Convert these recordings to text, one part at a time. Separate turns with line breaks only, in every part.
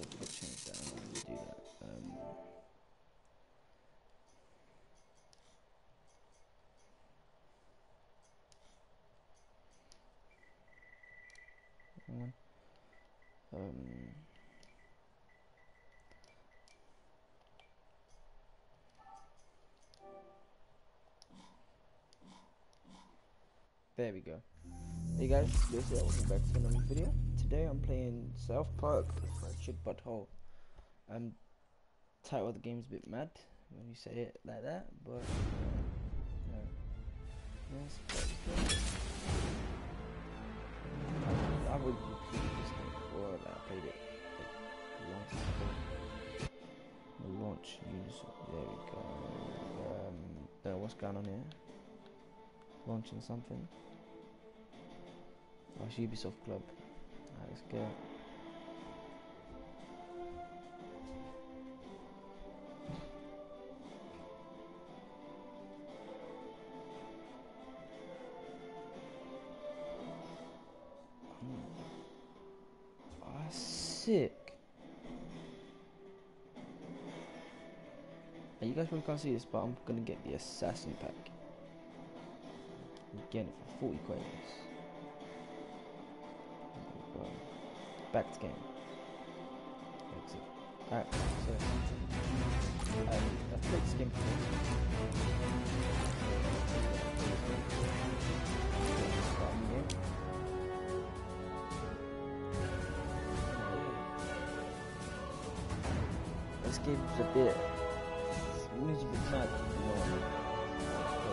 Actually, I could change that. Going to do that. Um. Um, there we go. Hey guys, this is welcome back to another video. Today I'm playing South Park Fractured Butthole. Um, title of the game's a bit mad when you say it like that, but yeah, yes, I would repeat this game before like, I played it like, time. Launch use there we go. Um, uh, what's going on here? Launching something. Oh, Ubisoft Club. Alright, let's go. Oh, sick. Now, you guys probably can't see this, but I'm gonna get the Assassin Pack. It for 40 coins. Back to game. Exit. Alright, so um, I've this game. This is a bit, bit mad, you know.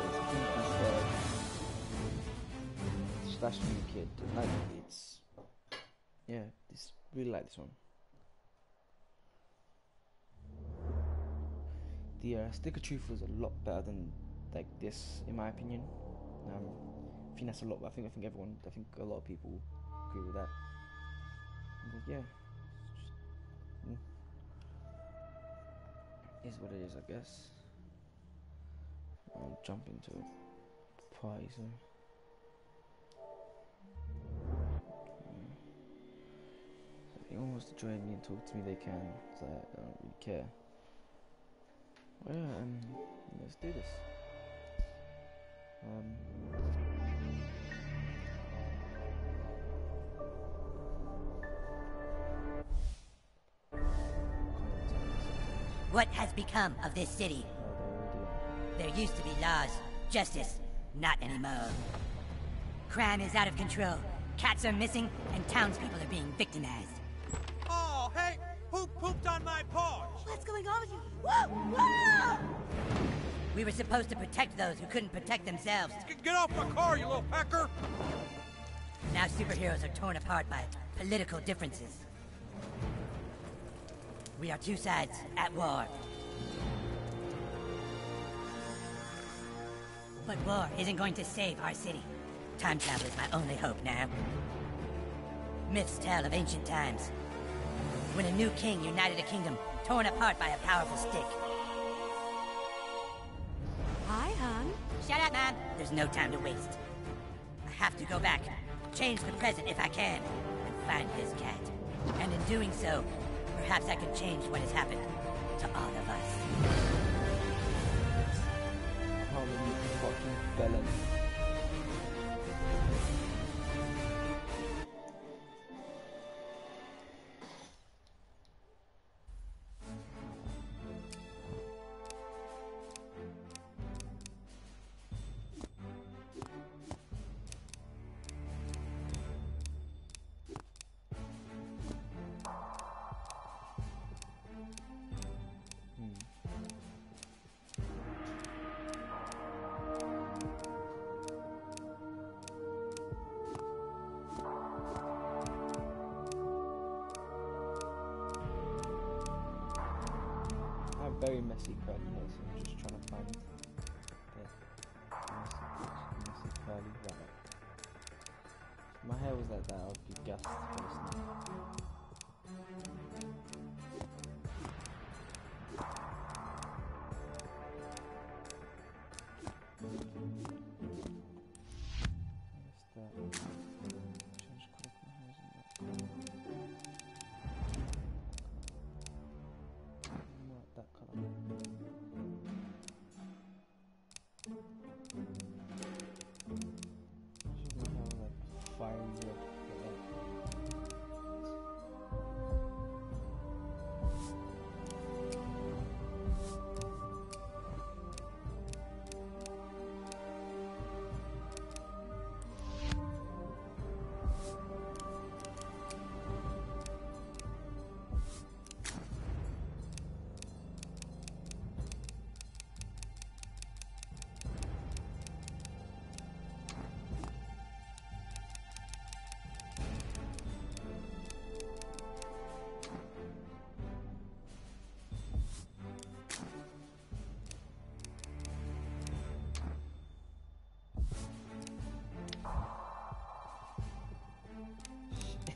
Because uh, slash new kid, like really like this one. The uh, Stick of Truth was a lot better than like this, in my opinion. Um, I think that's a lot. I think I think everyone, I think a lot of people agree with that. But yeah, mm, is what it is, I guess. I'll jump into party soon. Anyone wants to join me and talk to me, they can, I, I don't really care. Well, yeah, um, let's do this. Um,
What has become of this city? There used to be laws, justice, not anymore. Crime is out of control, cats are missing, and townspeople are being victimized.
Who pooped on my porch?
What's going on with you? Whoa! Whoa!
We were supposed to protect those who couldn't protect themselves.
Get off my car, you little pecker!
Now superheroes are torn apart by political differences. We are two sides at war. But war isn't going to save our city. Time travel is my only hope now. Myths tell of ancient times. When a new king united a kingdom torn apart by a powerful stick.
Hi, hon.
Shut up, man! There's no time to waste. I have to go back, change the present if I can, and find his cat. And in doing so, perhaps I can change what has happened to all of us.
how many fucking felons?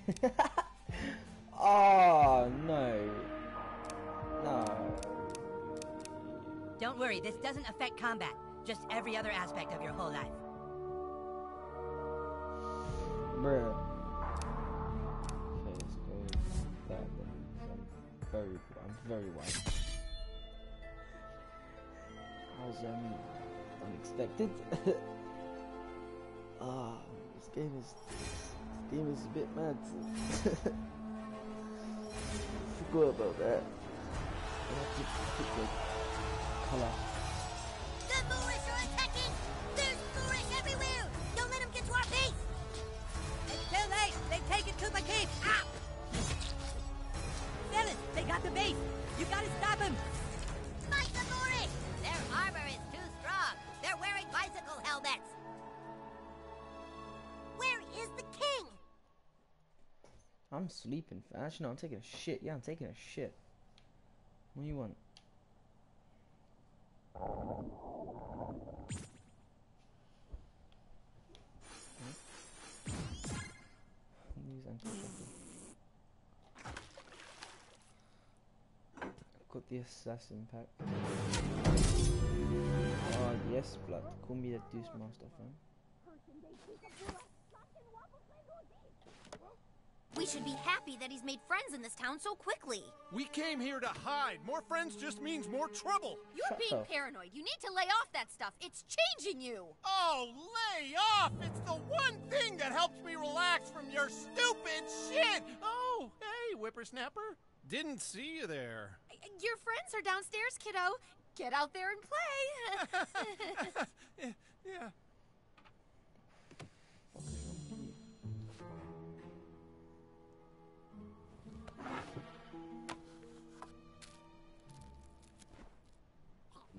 oh no. No.
Don't worry, this doesn't affect combat. Just every other aspect of your whole life.
Bruh. Okay, let's go that then. I'm very, I'm very white. That was um unexpected. Ah, this game is is a bit mad. Forgot about that. I have to pick the color. Sleeping. Actually, no, I'm taking a shit. Yeah, I'm taking a shit. What do you want? Got the assassin pack. Oh yes, blood. Call me the Deuce Master, fam.
We should be happy that he's made friends in this town so quickly.
We came here to hide. More friends just means more trouble.
You're
Shut
being
up.
paranoid. You need to lay off that stuff. It's changing you.
Oh, lay off! It's the one thing that helps me relax from your stupid shit! Oh, hey, whippersnapper. Didn't see you there.
Uh, your friends are downstairs, kiddo. Get out there and play.
yeah.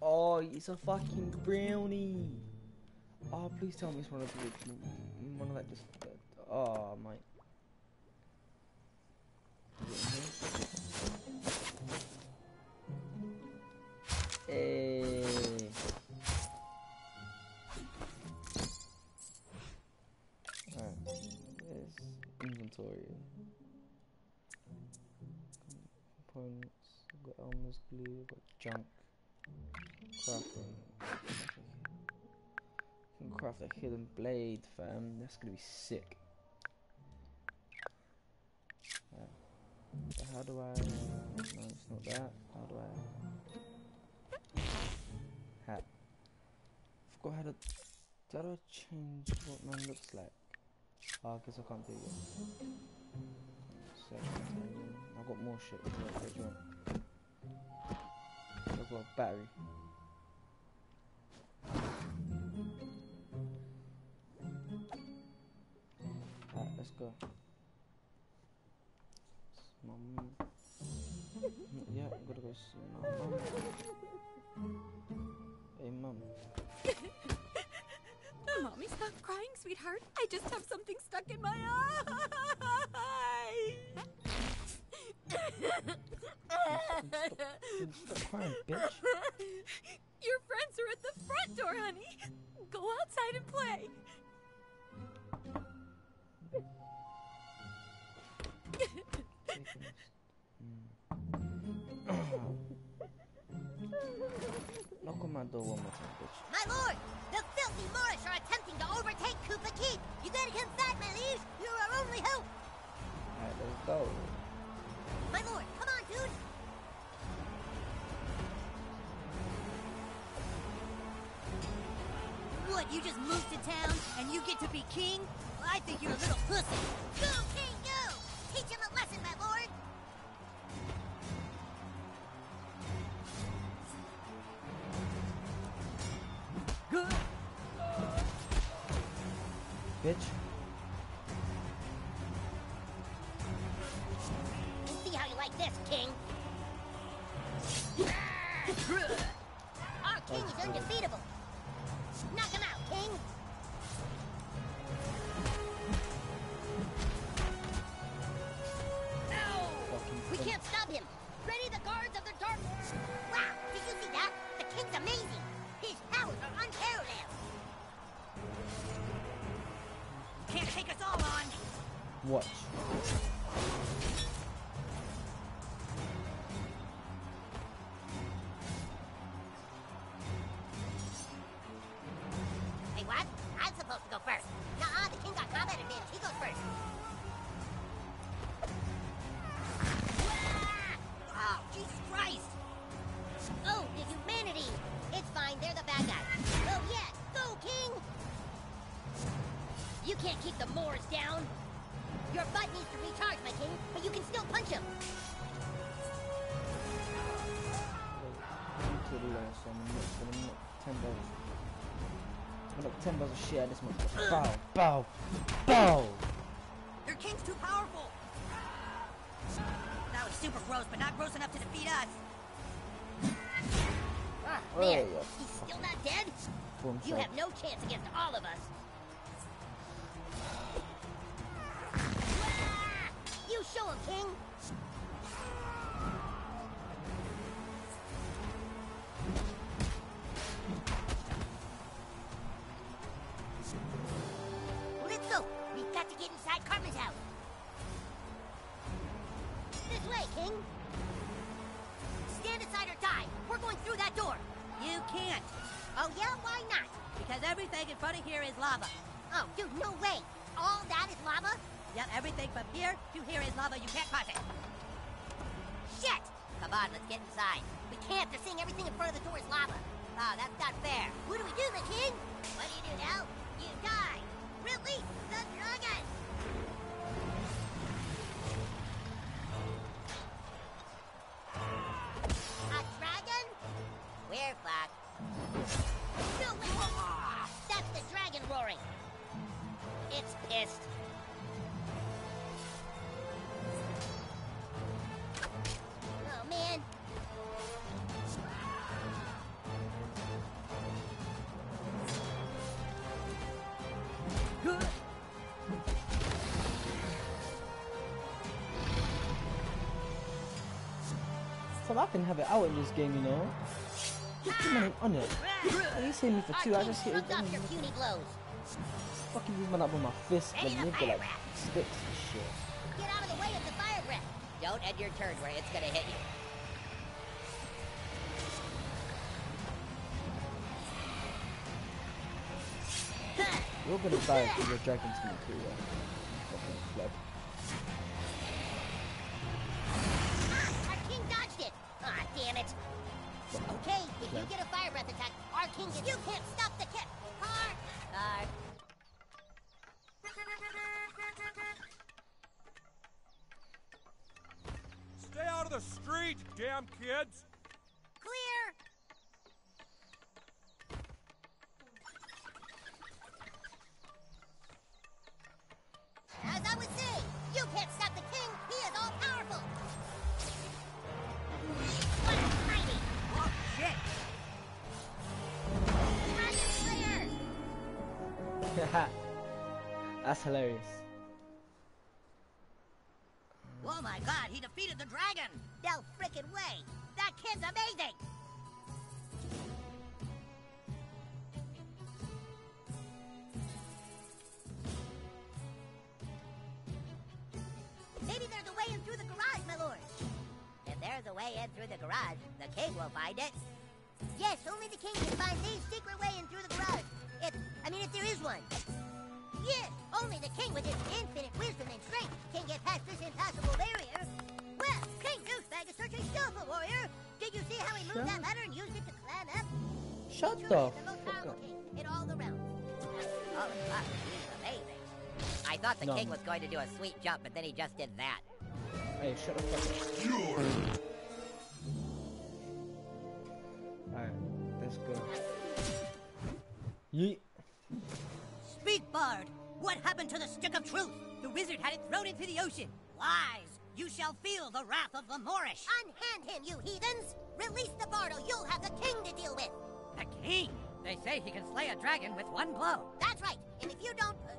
Oh, it's a fucking brownie. Oh, please tell me it's one of the one of that just. Uh, oh my. Hey. Alright, inventory. Components, I've got Elmer's glue, I've got junk. Crafting. Can craft a hidden blade, fam. That's gonna be sick. Right. So how do I? No, it's not that. How do I? Hat. Forgot how to. How do I change what man looks like? Oh, I guess I can't do it. I've got more shit. What do you want? I've got a battery. Alright, let's go. Mum. Yeah, I'm gonna go see my mum. Hey, mum.
Mommy, stop crying, sweetheart. I just have something stuck in my eye.
Stop crying, bitch.
Your friends are at the front door, honey. Go outside and play.
Taking this-. Knock on my door one more time, bitch.
My lord, the filthy Moorish are attempting to overtake Kupa Keep. You gotta come back, my liege. You're our only hope.
Alright, let's go.
My lord, come on, dude. What, you just moved to town and you get to be king? I think you're a little pussy. Go, king, go! Teach him a lesson, my lord. Good. Bitch. Knock
ten of shit at this motherfucker. Bow, bow, bow.
Your king's too powerful. That was super gross, but not gross enough to defeat us.
Ah,
Oh,
man,
yeah.
he's still not dead?
Boom
You
shot.
have no chance against all of us. You show him, King. Inside. They're saying everything in front of the door is lava. Oh, that's not fair. What do we do, the king? What do you do now? You die.
Can have it out in this game, you know. Just too many on it. He's hitting me for two. I just hit him.
off your puny blows.
Fucking these man up with my fist, but
to
they've got like sticks and shit.
Get out of the way of the fire breath. Don't end your turn where it's gonna hit you.
You're gonna die because your dragon's gonna kill you. Fucking flip.
You get a fire breath attack, our king gets. You can't stop the kit. Car. Car.
Stay out of the street, damn kids!
That's hilarious.
Oh my god, he defeated the dragon.
No frickin' way! That kid's amazing! Maybe there's a way in through the garage, my lord. If there's a way in through the garage, the king will find it. Yes, only the king can find the secret way in through the garage. If, I mean, if there is one. Yes, only the king with his infinite wisdom and strength can get past this impassable barrier. Well, King Douchebag is such a skillful warrior. Did you see how he moved that ladder and used it to climb up?
Shut
He
the
the most
fuck
powerful
up.
king in all the realms.
Oh, fuck, he's amazing. I thought the
No.
king was going to do a sweet jump, but then he just did that.
Hey, shut the fuck up. Alright, let's go. Yeet.
Speak, Bard! What happened to the stick of truth? The wizard had it thrown into the ocean. Lies! You shall feel the wrath of the Moorish.
Unhand him, you heathens! Release the Bardo, you'll have the king to deal with!
The king! They say he can slay a dragon with one blow.
That's right, and if you don't... Uh,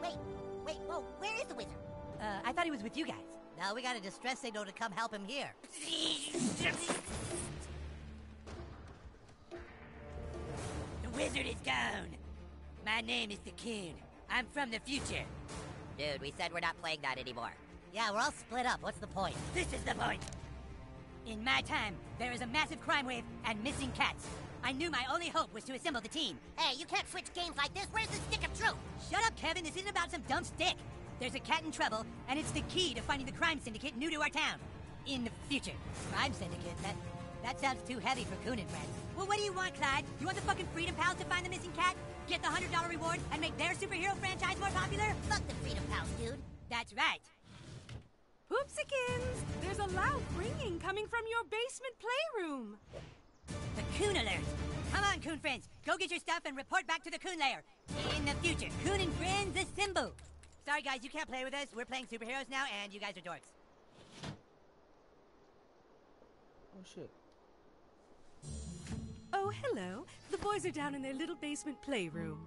wait, wait, whoa, where is the wizard?
Uh, I thought he was with you guys. Now we got a distress signal to come help him here. The wizard is gone. My name is the Coon. I'm from the future.
Dude, we said we're not playing that anymore. Yeah, we're all split up. What's the point?
This is the point. In my time, there is a massive crime wave and missing cats. I knew my only hope was to assemble the team.
Hey, you can't switch games like this. Where's the stick of truth?
Shut up, Kevin. This isn't about some dumb stick. There's a cat in trouble, and it's the key to finding the crime syndicate new to our town. In the future. Crime syndicate? That that sounds too heavy for Coon and friends. Well, what do you want, Clyde? You want the fucking Freedom Pals to find the missing cat? Get the $100 reward and make their superhero franchise more popular?
Fuck the Freedom Pals, dude.
That's right.
Poopsikins! There's a loud ringing coming from your basement playroom.
The Coon Alert. Come on, Coon friends. Go get your stuff and report back to the Coon Lair. In the future, Coon and friends assemble. Sorry, guys, you can't play with us. We're playing superheroes now, and you guys are dorks.
Oh shit.
Oh, hello. The boys are down in their little basement playroom.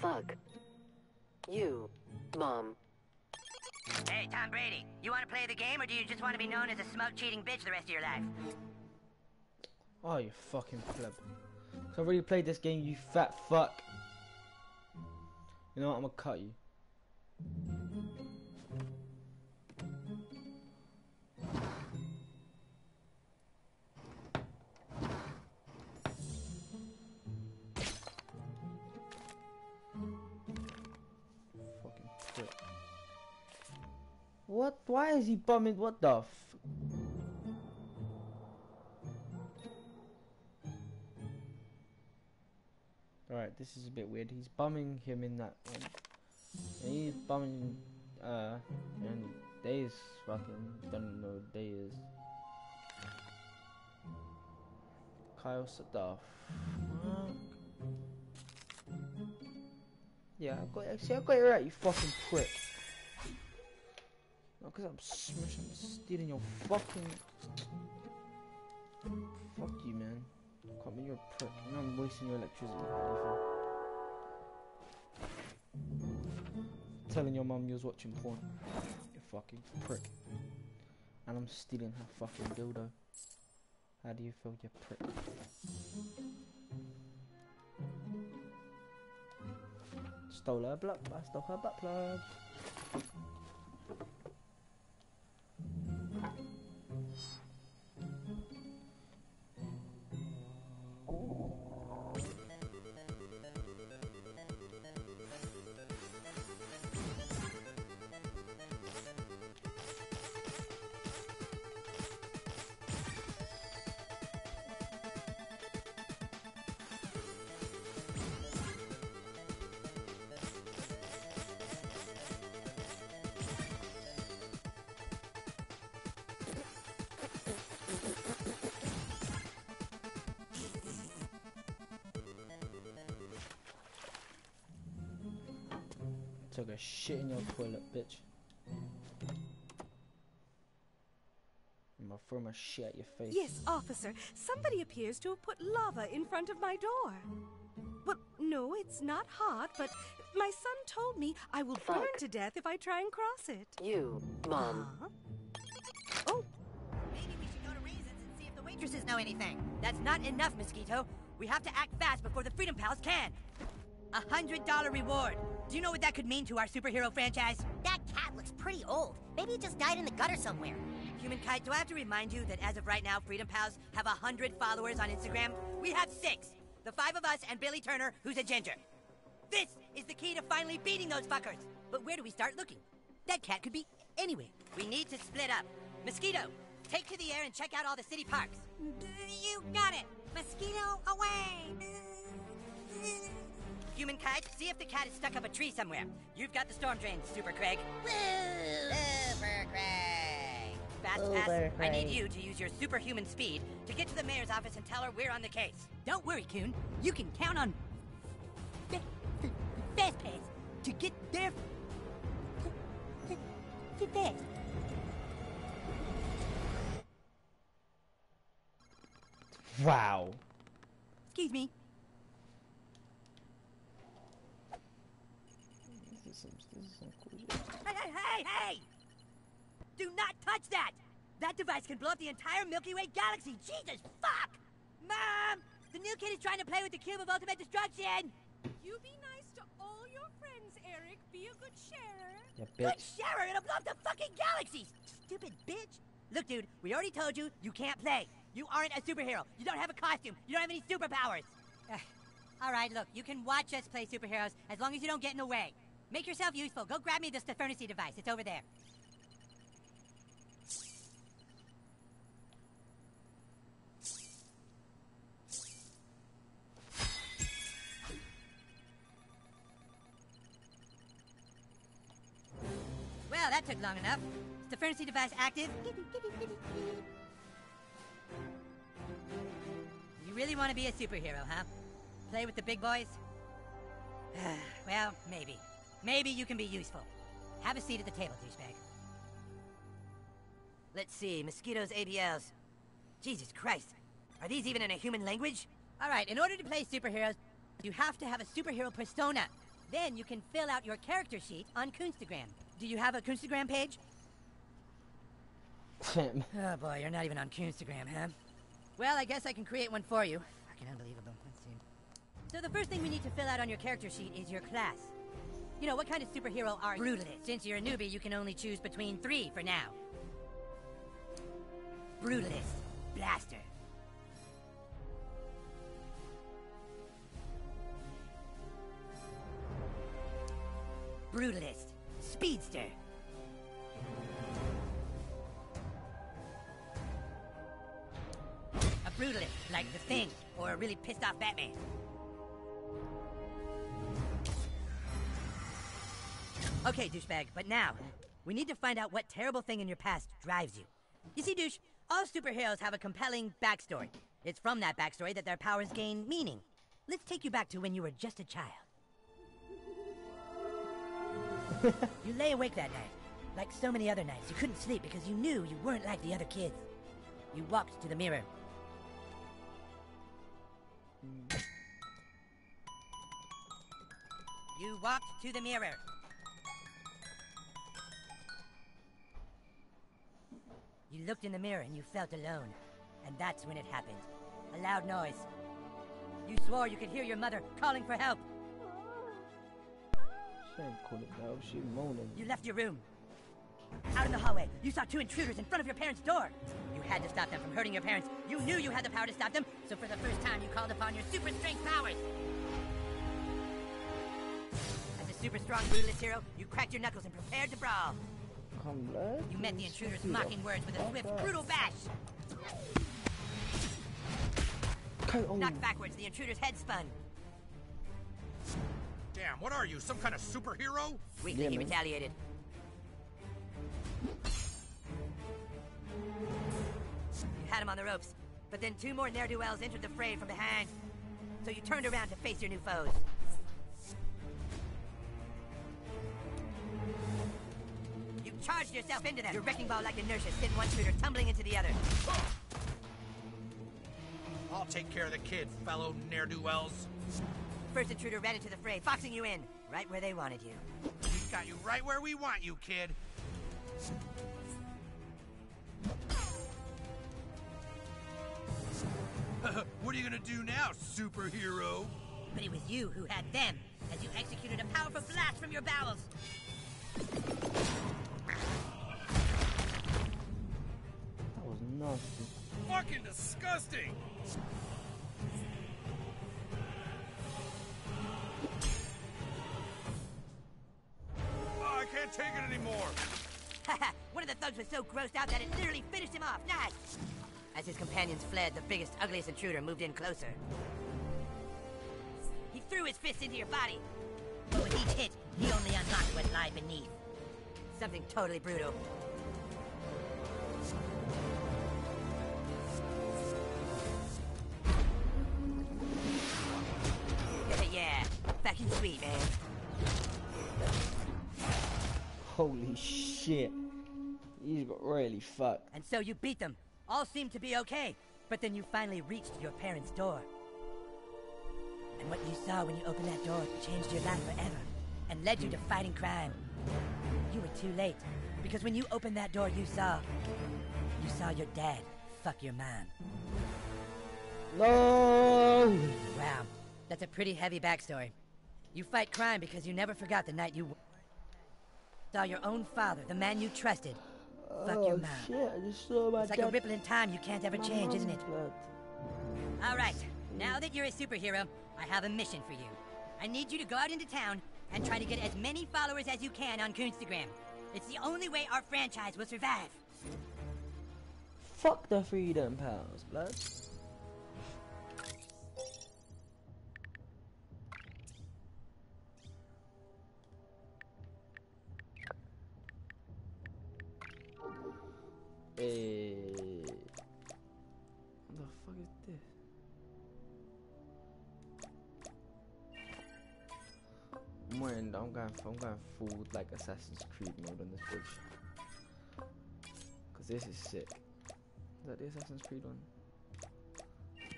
Fuck. You, Mom.
Hey, Tom Brady, you want to play the game, or do you just want to be known as a smoke cheating bitch the rest of your life?
Oh, you fucking flip. So I've already played this game, you fat fuck. You know what? I'm gonna cut you. What? Why is he bumming? What the f? Alright, this is a bit weird. He's bumming him in that one. And he's bumming, uh, and is fucking, don't know what they is. Kyle said the? Yeah, I got, see, I got it right, you fucking prick. Cause I'm smashing, stealing your fucking. Fuck you, man. Can't be you're a prick. Know I'm wasting your electricity. Telling your mum you was watching porn. You fucking prick. And I'm stealing her fucking dildo. How do you feel, you prick? Stole her butt. I stole her butt plug. A shit in your toilet, bitch. I'm gonna throw my shit at your face.
Yes, officer. Somebody appears to have put lava in front of my door. Well, no, it's not hot, but my son told me I will burn to death if I try and cross it.
You, Mom.
Huh? Oh,
Maybe we should go to Raisins and see if the waitresses know anything. That's not enough, Mosquito. We have to act fast before the Freedom Pals can. A hundred dollar reward. Do you know what that could mean to our superhero franchise?
That cat looks pretty old. Maybe it just died in the gutter somewhere.
Human Kite, do I have to remind you that as of right now, Freedom Pals have a hundred followers on Instagram? We have six. The five of us and Billy Turner, who's a ginger. This is the key to finally beating those fuckers. But where do we start looking? That cat could be anywhere. We need to split up. Mosquito, take to the air and check out all the city parks. You got it. Mosquito away. Human Kite, see if the cat is stuck up a tree somewhere. You've got the storm drain, Super Craig.
Woo! Super Craig!
Fast
Super
Pass, I need you to use your superhuman speed to get to the mayor's office and tell her we're on the case. Don't worry, Coon. You can count on Fa- Fa- Fast Pass to get there f- f- fast.
Wow.
Excuse me.
This is some, this is some cool shit.
Hey, hey, hey, hey! Do not touch that! That device can blow up the entire Milky Way galaxy. Jesus, fuck! Mom! The new kid is trying to play with the cube of ultimate destruction!
You be nice to all your friends, Eric. Be a good sharer.
Yeah,
Good
bitch.
sharer, it'll blow up the fucking galaxies! Stupid bitch! Look, dude, we already told you you can't play. You aren't a superhero. You don't have a costume. You don't have any superpowers. Eh. All right, look, you can watch us play superheroes as long as you don't get in the way. Make yourself useful. Go grab me the Stefernacy device. It's over there. Well, that took long enough. Stefernacy device active? You really want to be a superhero, huh? Play with the big boys? well, maybe. Maybe you can be useful. Have a seat at the table, douchebag. Let's see, mosquitoes, ABLs. Jesus Christ. Are these even in a human language? All right, in order to play superheroes, you have to have a superhero persona. Then you can fill out your character sheet on Coonstagram. Do you have a Coonstagram page?
Fam.
Oh boy, you're not even on Instagram, huh? Well, I guess I can create one for you. Fucking unbelievable. Let's see. So the first thing we need to fill out on your character sheet is your class. You know, what kind of superhero are you? Brutalist. Since you're a newbie, you can only choose between three for now. Brutalist. Blaster. Brutalist. Speedster. A brutalist, like the Thing, or a really pissed off Batman. Okay, douchebag, but now, we need to find out what terrible thing in your past drives you. You see, douche, all superheroes have a compelling backstory. It's from that backstory that their powers gain meaning. Let's take you back to when you were just a child. you lay awake that night. Like so many other nights, you couldn't sleep because you knew you weren't like the other kids. You walked to the mirror. Mm. You walked to the mirror. You looked in the mirror and you felt alone. And that's when it happened. A loud noise. You swore you could hear your mother calling for help.
She ain't about She moaning.
You left your room. Out in the hallway, you saw two intruders in front of your parents' door. You had to stop them from hurting your parents. You knew you had the power to stop them, so for the first time, you called upon your super strength powers. As a super strong brutalist hero, you cracked your knuckles and prepared to brawl.
Come.
You met the intruders' mocking words with a swift, brutal bash.
Okay, oh.
Knocked backwards, the intruder's head spun.
Damn, what are you, some kind of superhero?
Weakly,
Yeah,
he
man.
retaliated. You had him on the ropes, but then two more ne'er-do-wells entered the fray from behind. So you turned around to face your new foes. Charged yourself into them. Your wrecking ball like inertia sent one shooter tumbling into the other.
I'll take care of the kid, fellow ne'er-do-wells.
First intruder ran into the fray, foxing you in, right where they wanted you.
We've got you right where we want you, kid. what are you gonna do now, superhero?
But it was you who had them, as you executed a powerful blast from your bowels.
That was nasty.
Fucking disgusting! Oh, I can't take it anymore!
Haha, One of the thugs was so grossed out that it literally finished him off. Nice! As his companions fled, the biggest, ugliest intruder moved in closer. He threw his fist into your body, but with each hit, he only unlocked what lay beneath. Something totally brutal. yeah, fucking sweet, man.
Holy shit. He's got really fucked.
And so you beat them. All seemed to be okay. But then you finally reached your parents' door. And what you saw when you opened that door changed your life forever and led you to fighting crime. You were too late. Because when you opened that door, you saw. You saw your dad fuck your mom.
No!
Wow, that's a pretty heavy backstory. You fight crime because you never forgot the night you saw your own father, the man you trusted. Fuck
oh
your mom.
shit, I just saw my
It's like a ripple in time you can't ever change, isn't it? All right, now that you're a superhero, I have a mission for you. I need you to go out into town and try to get as many followers as you can on Coonstagram. It's the only way our franchise will survive.
Fuck the freedom pals, blood. Full like Assassin's Creed mode on this bitch. Cause this is sick. Is that the Assassin's Creed one?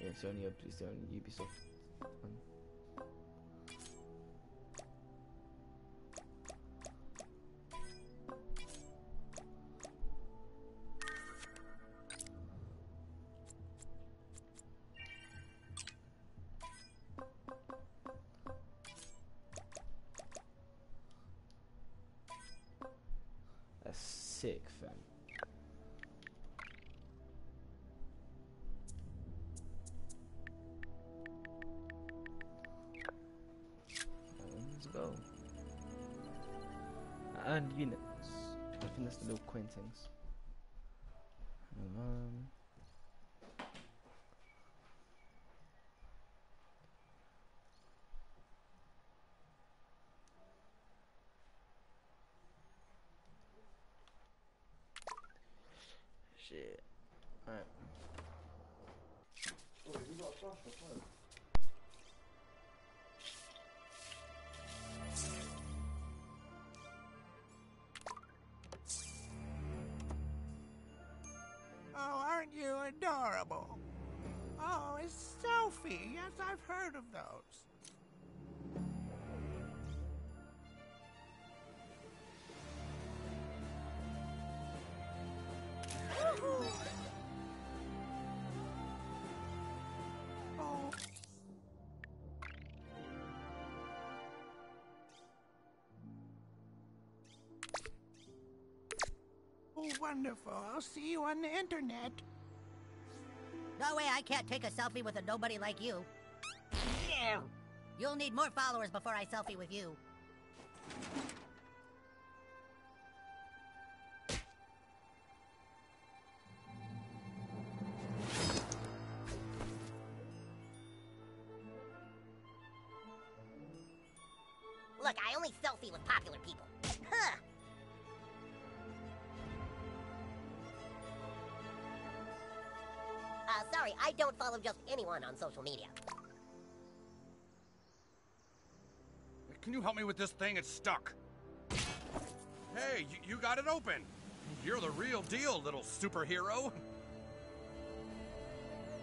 Yeah, it's only, it's the only Ubisoft one.
Sophie. Yes, I've heard of those. Oh. Oh, wonderful. I'll see you on the internet.
No way I can't take a selfie with a nobody like you. Yeah. You'll need more followers before I selfie with you. Look, I only selfie with popular people. I don't follow just anyone on social media.
Can you help me with this thing? It's stuck. Hey, you, you got it open. You're the real deal, little superhero.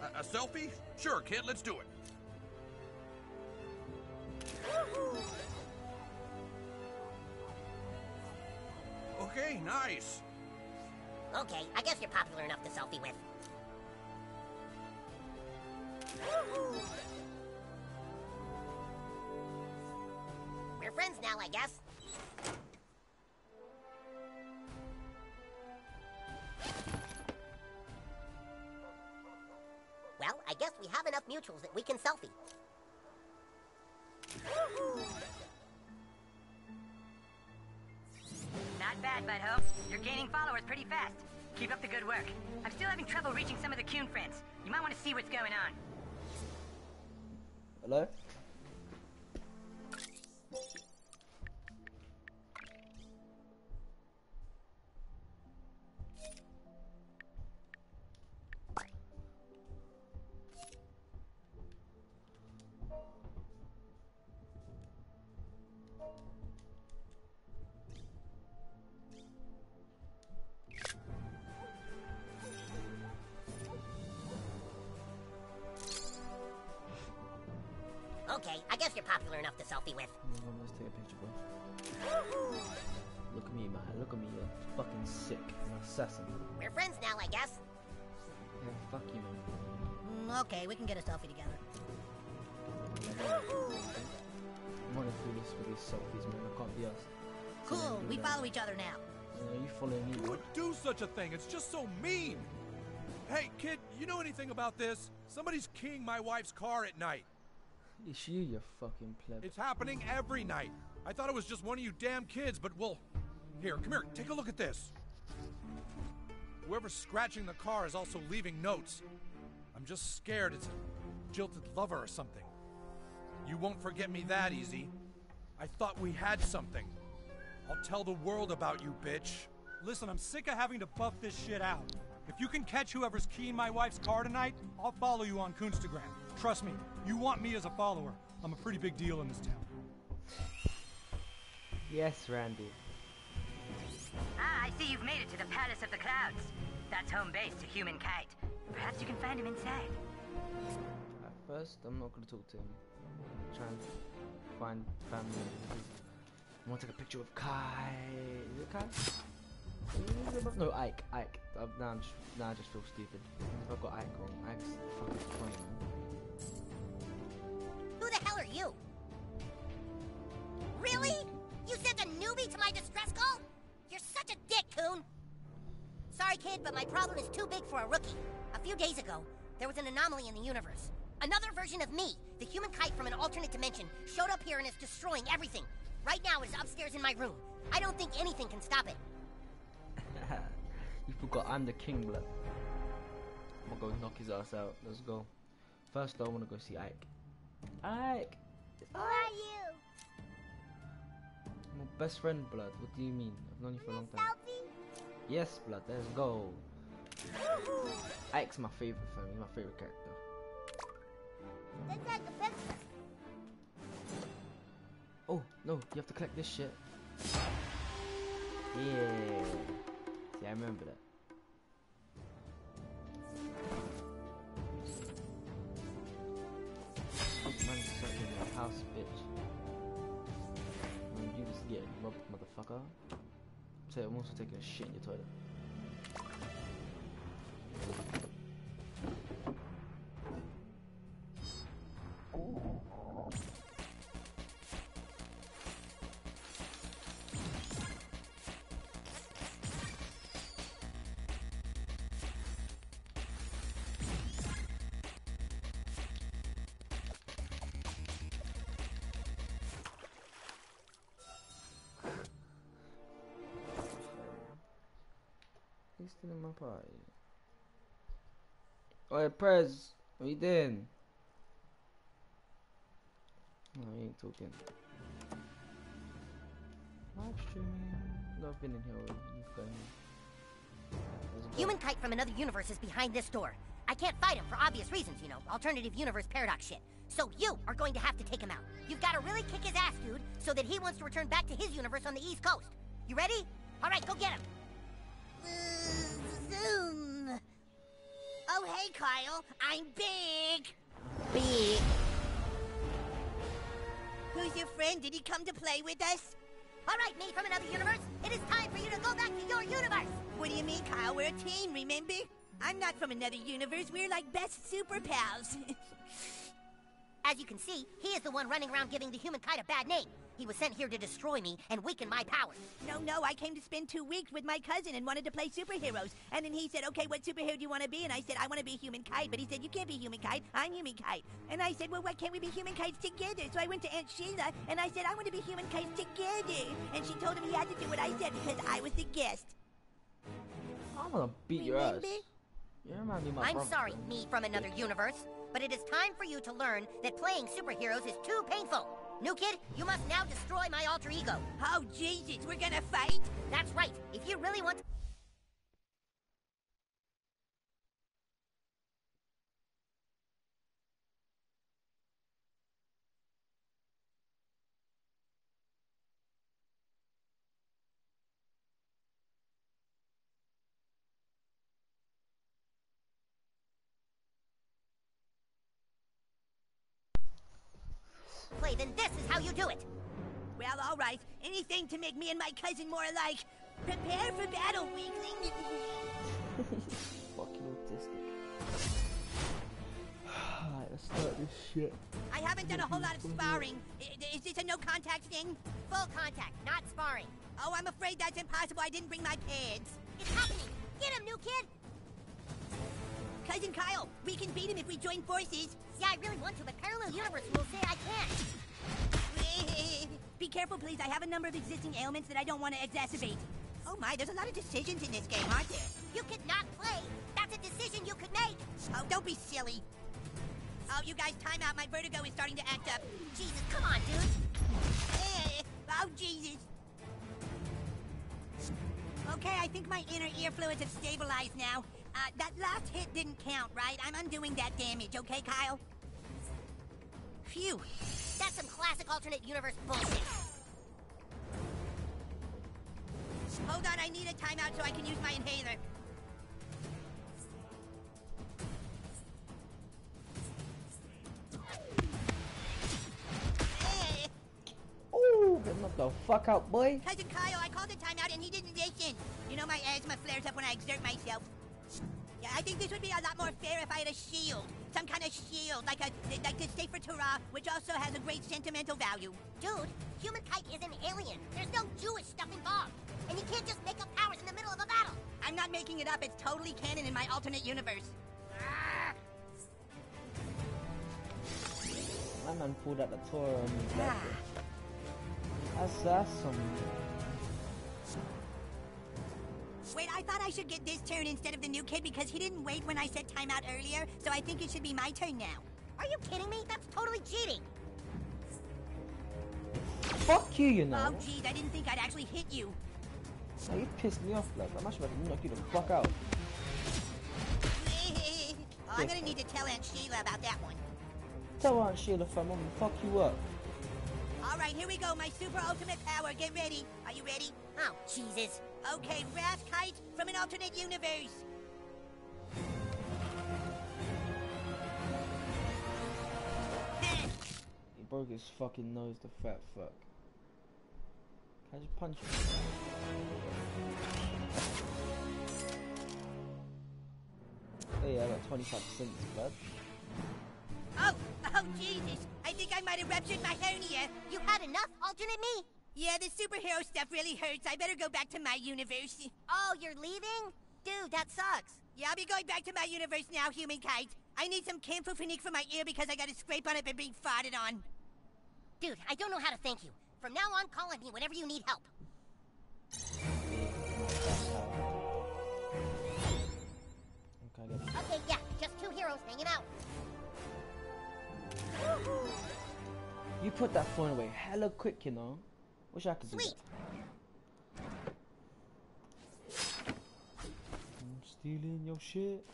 A, a selfie? Sure, kid, let's do it. Okay, nice.
Okay, I guess you're popular enough to selfie with. We're friends now, I guess. Well, I guess we have enough mutuals that we can selfie.
Not bad, Butthole. You're gaining followers pretty fast. Keep up the good work. I'm still having trouble reaching some of the Coon friends. You might want to see what's going on.
Hello?
Such a thing? It's just so mean. Hey, kid, you know anything about this? Somebody's keying my wife's car at night.
It's you, you fucking pleb.
It's happening every night. I thought it was just one of you damn kids, but well, here, come here, take a look at this. Whoever's scratching the car is also leaving notes. I'm just scared it's a jilted lover or something. You won't forget me that easy. I thought we had something. I'll tell the world about you, bitch.
Listen, I'm sick of having to buff this shit out. If you can catch whoever's keying my wife's car tonight, I'll follow you on Coonstagram. Trust me, you want me as a follower. I'm a pretty big deal in this town.
Yes, Randy.
Ah, I see you've made it to the Palace of the Clouds. That's home base to Human Kite. Perhaps you can find him inside.
At first, I'm not gonna talk to him. I'm trying to find family. I want to take a picture of Kai. Is it Kai? No, Ike. Ike. Uh, now, I'm just, I just feel stupid. I've got Ike wrong. Ike's fucking funny.
Who the hell are you? Really? You sent a newbie to my distress call? You're such a dick, Coon. Sorry, kid, but my problem is too big for a rookie. A few days ago, there was an anomaly in the universe. Another version of me, the human kite from an alternate dimension, showed up here and is destroying everything. Right now, it is upstairs in my room. I don't think anything can stop it.
You forgot I'm the king, blood. I'm gonna go knock his ass out. Let's go. First, though, I wanna go see Ike. Ike!
Who are you?
My best friend, blood. What do you mean? I've known you for a long time. Yes, blood. Let's go. Ike's my favorite family. My favorite character.
Let's take a picture.
Oh no, you have to collect this shit. Yeah. See, I remember that. Man, sucking your house, bitch. Man, you just getting robbed, motherfucker. Say, I'm also taking a shit in your toilet. In my party. Oh, Oi, Prez, what you doing? No, he ain't talking. Live streaming. No, I've been in here. You've.
Human kite from another universe is behind this door. I can't fight him for obvious reasons, you know, alternative universe paradox shit. So you are going to have to take him out. You've got to really kick his ass, dude, so that he wants to return back to his universe on the East Coast. You ready? All right, go get him. Oh, hey, Kyle. I'm big. Big. Who's your friend? Did he come to play with us? All right, me from another universe. It is time for you to go back to your universe.
What do you mean, Kyle? We're a team, remember? I'm not from another universe. We're like best super pals.
As you can see, he is the one running around giving the human kite a bad name. He was sent here to destroy me and weaken my powers.
no, no, I came to spend two weeks with my cousin and wanted to play superheroes. And then he said, okay, what superhero do you want to be? And I said, I want to be human kite. But he said, you can't be human kite. I'm human kite. And I said, well, why can't we be human kites together? So I went to Aunt Sheila and I said, I want to be human kites together. And she told him he had to do what I said because I was the guest.
I'm gonna beat your ass.
Remember?
You remind me of my
I'm
brother,
sorry, me from another universe, but it is time for you to learn that playing superheroes is too painful. New kid, you must now destroy my alter ego.
Oh, Jesus, we're gonna fight?
That's right. If you really want how you do it.
Well, all right. Anything to make me and my cousin more alike. Prepare for battle, weakling.
Fucking autistic. Start this shit.
I haven't done a whole lot of sparring. I- Is this a no contact thing?
Full contact, not sparring.
Oh, I'm afraid that's impossible. I didn't bring my pads.
It's happening. Get him, new kid.
Cousin Kyle, we can beat him if we join forces.
Yeah, I really want to, but parallel universe rules say I can't.
Be careful, please. I have a number of existing ailments that I don't want to exacerbate. Oh my, there's a lot of decisions in this game, aren't there?
You could not play. That's a decision you could make.
Oh, don't be silly. Oh, you guys, time out. My vertigo is starting to act up.
Jesus, come on, dude.
Eh, Oh, Jesus. Okay, I think my inner ear fluids have stabilized now. Uh, that last hit didn't count, right? I'm undoing that damage, okay, Kyle? Phew.
That's some classic alternate universe bullshit.
Hold on, I need a timeout so I can use my inhaler.
Ooh, get the fuck out, boy.
Cousin Kyle, I called a timeout and he didn't listen. You know my asthma flares up when I exert myself. Yeah, I think this would be a lot more fair if I had a shield. Some kind of shield, like a like the Sefer Torah, which also has a great sentimental value.
Dude, human kite is an alien. There's no Jewish stuff involved. And you can't just make up powers in the middle of a battle.
I'm not making it up, it's totally canon in my alternate universe.
My man pulled out the Torah on me. That's, that's, that's some.
Wait, I thought I should get this turn instead of the new kid because he didn't wait when I said timeout earlier, so I think it should be my turn now.
Are you kidding me? That's totally cheating.
Fuck you, you know.
Oh, jeez, I didn't think I'd actually hit you.
Now you pissed me off, like I'm actually about to knock you the fuck out.
oh, I'm gonna need to tell Aunt Sheila about that one.
Tell Aunt Sheila if I'm gonna fuck you up.
All right, here we go. My super ultimate power. Get ready. Are you ready?
Oh, Jesus.
Okay, Wrath Kite from an alternate universe.
He broke his fucking nose, the fat fuck. Can I just punch him? Oh yeah, I got 25 cents, bud.
Oh, oh, Jesus. I think I might have ruptured my hernia.
You had enough, alternate me?
Yeah, the superhero stuff really hurts. I better go back to my universe.
Oh, you're leaving? Dude, that sucks.
Yeah, I'll be going back to my universe now, human kite. I need some Campho-Phenique for my ear because I got a scrape on it by being farted on.
Dude, I don't know how to thank you. From now on, call on me whenever you need help.
Okay, I.
Okay, yeah, just two heroes hanging out.
You put that phone away hella quick, you know. Wish I could do
Sweet.
that. I'm stealing your shit.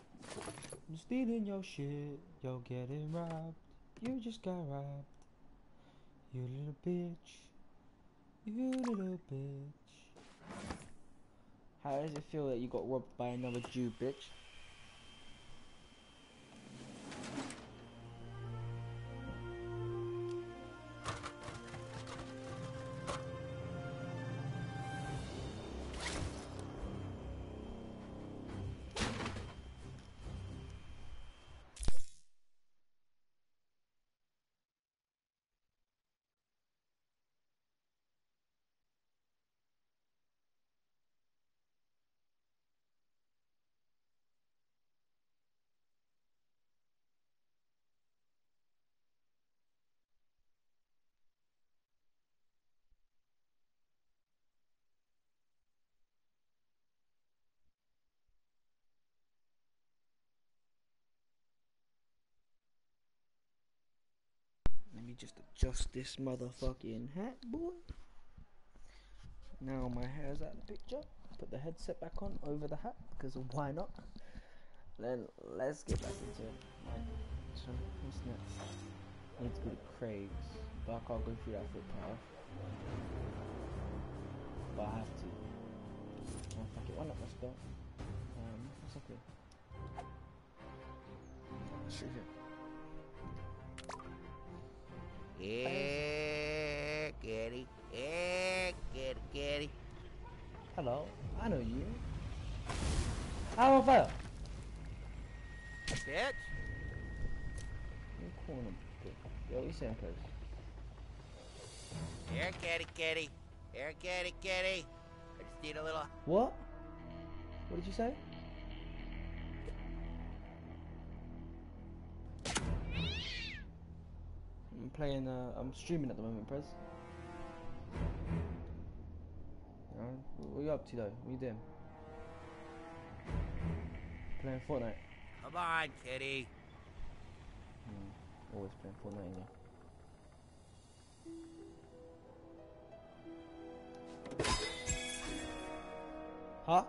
I'm stealing your shit. You're getting robbed. You just got robbed. You little bitch. You little bitch. How does it feel that you got robbed by another Jew, bitch? Just adjust this motherfucking hat, boy. Now my hair's out of the picture. Put the headset back on over the hat because why not? Then let's get back into. Right. So what's next? I need to go to Craig's, but I can't go through that footpath. But I have to. Oh, fuck it, why not? Let's go. Um, okay. Sure, sure.
Yeah, kitty. Yeah, kitty, kitty.
Hello, I know you. How about
Bitch.
You're corner. Yo, what you saying, Chris?
Here, kitty, kitty. Here, kitty, kitty. I just need a little.
What? What did you say? I'm playing, uh, I'm streaming at the moment, Prez. What are you up to though? What are you doing? Playing Fortnite.
Come on, kitty.
Hmm, always playing Fortnite, yeah. Huh?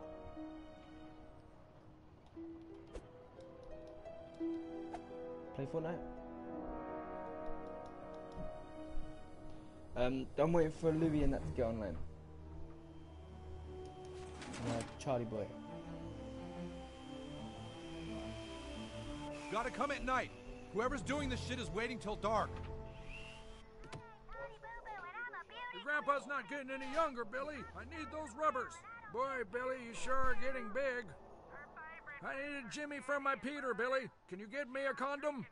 Play Fortnite? Um, I'm waiting for Louis and that to get online. Uh, Charlie boy.
Gotta come at night. Whoever's doing this shit is waiting till dark.
Your grandpa's not getting any younger, Billy. I need those rubbers. Boy, Billy, you sure are getting big. I needed Jimmy from my Peter, Billy. Can you get me a condom?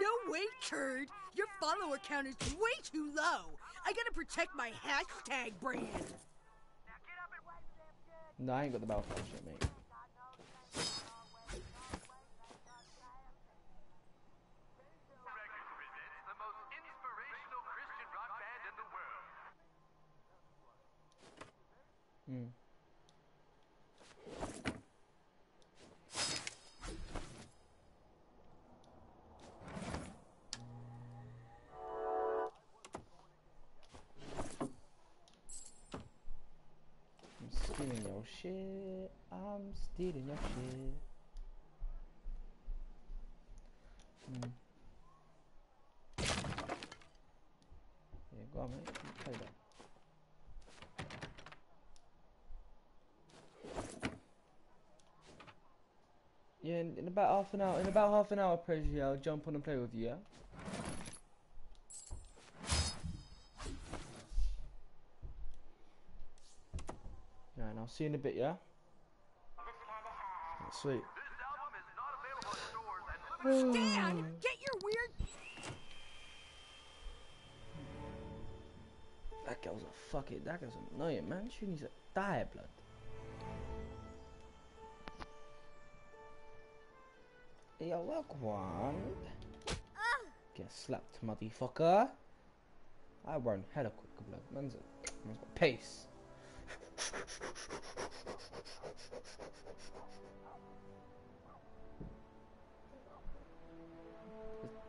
No way, Turd. Your follower count is way too low. I gotta protect my hashtag brand.
No, I ain't got the Balfour shit, mate. Hmm. I'm stealing your shit. Hmm. Yeah, go on, mate. You Play that. Yeah, in, in about half an hour. In about half an hour, Prezi, I'll jump on and play with you. Yeah. Yeah, and I'll see you in a bit. Yeah. Sweet.
Stan, get your weird.
That girl's a fuck it. That girl's annoying, man. She needs to die, blood. Yo, welcome on. Ah. Get slapped, motherfucker. I run hella quick, blood. Man's, a, man's got pace.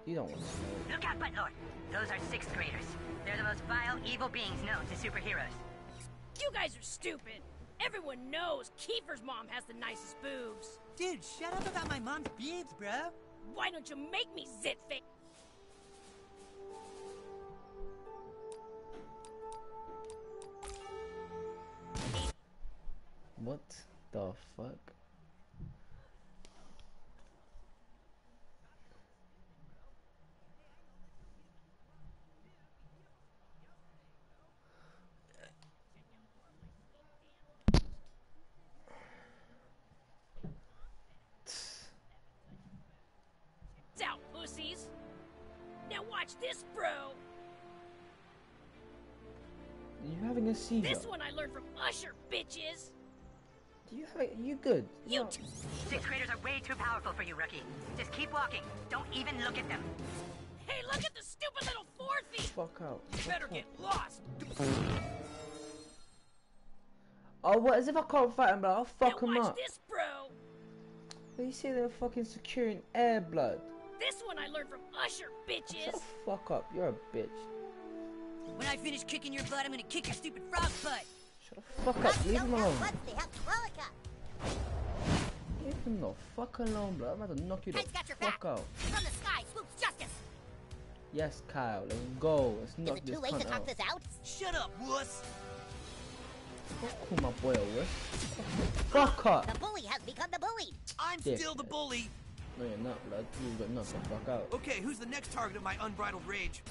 You don't want to know.
Look out, Buttlord! Those are sixth graders. They're the most vile, evil beings known to superheroes.
You guys are stupid. Everyone knows Kiefer's mom has the nicest boobs.
Dude, shut up about my mom's boobs, bro.
Why don't you make me zit face?
What the fuck? You having a seizure?
This one I learned from Usher, bitches.
You have you good?
You
No.
Sixth graders are way too powerful for you, rookie. Just keep walking. Don't even look at them.
Hey, look at the stupid little four thief.
Fuck out.
You better get lost.
Oh, what? As if I can't fight him, but I'll fuck
now
him
watch
up.
this, bro.
You say they're fucking securing air blood.
This one I learned from Usher, bitches.
Fuck up. You're a bitch.
When I finish kicking your butt, I'm gonna kick your stupid frog butt.
Shut the fuck up. Leave him alone.
They have
Leave him the fuck alone, bro. I'm about to knock you the
Kite's got your
fuck
back.
out.
From the sky swoops justice.
Yes, Kyle. Let's go. Let's knock
Is
it
too late to talk
out.
this out?
Shut up, wuss.
Don't my boy a wuss. Fuck up.
The bully has become the bullied.
I'm
Dick.
still the bully.
No, you're not, blood. You got knocked the fuck out.
Okay, who's the next target of my unbridled rage?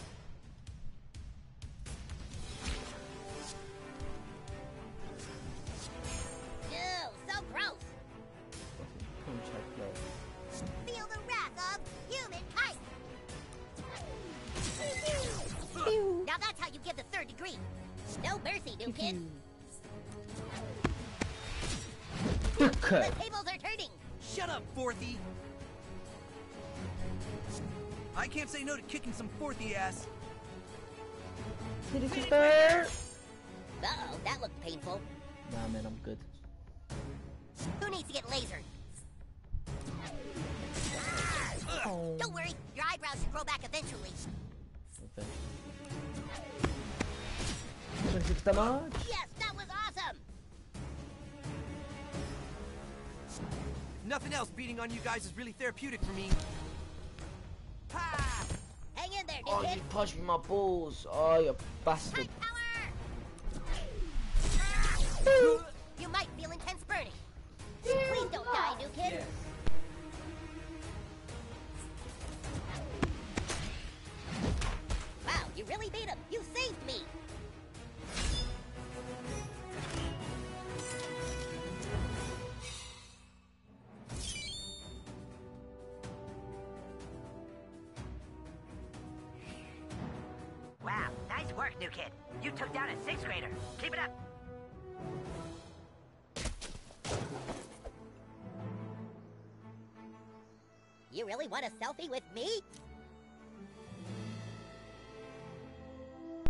Now that's how you give the third degree. No mercy, new kid. the tables are turning.
Shut up, Fourthy! I can't say no to kicking some Fourthy ass.
Uh-oh, that looked painful.
Nah, man, I'm good.
Who needs to get lasered?
Oh.
Don't worry, your eyebrows should grow back eventually.
Okay. 26 damage.
Yes, that was awesome!
Nothing else beating on you guys is really therapeutic for me.
Hang in there, new
Oh, you punched me my balls. Oh, you bastard.
You might feel intense burning. Please don't die, new kid. Wow,
kid. You took down a sixth grader. Keep it up.
You really want a selfie with me?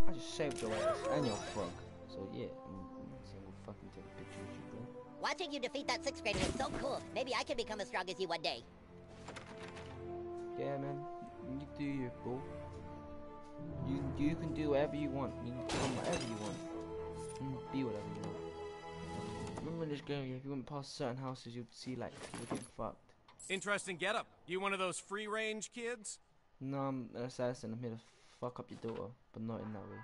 I just saved your ass and your frog. So yeah, mm, mm, I'm, I'm fucking take a picture with you, bro.
Watching you defeat that sixth grader is so cool. Maybe I can become as strong as you one day.
Yeah, man. You do you, bro. You you can do whatever you want. You can become whatever you want. You can be whatever you want. Remember in this game, if you went past certain houses, you'd see like people getting fucked.
Interesting getup. You one of those free range kids?
No, I'm an assassin. I'm here to fuck up your daughter, but not in that way.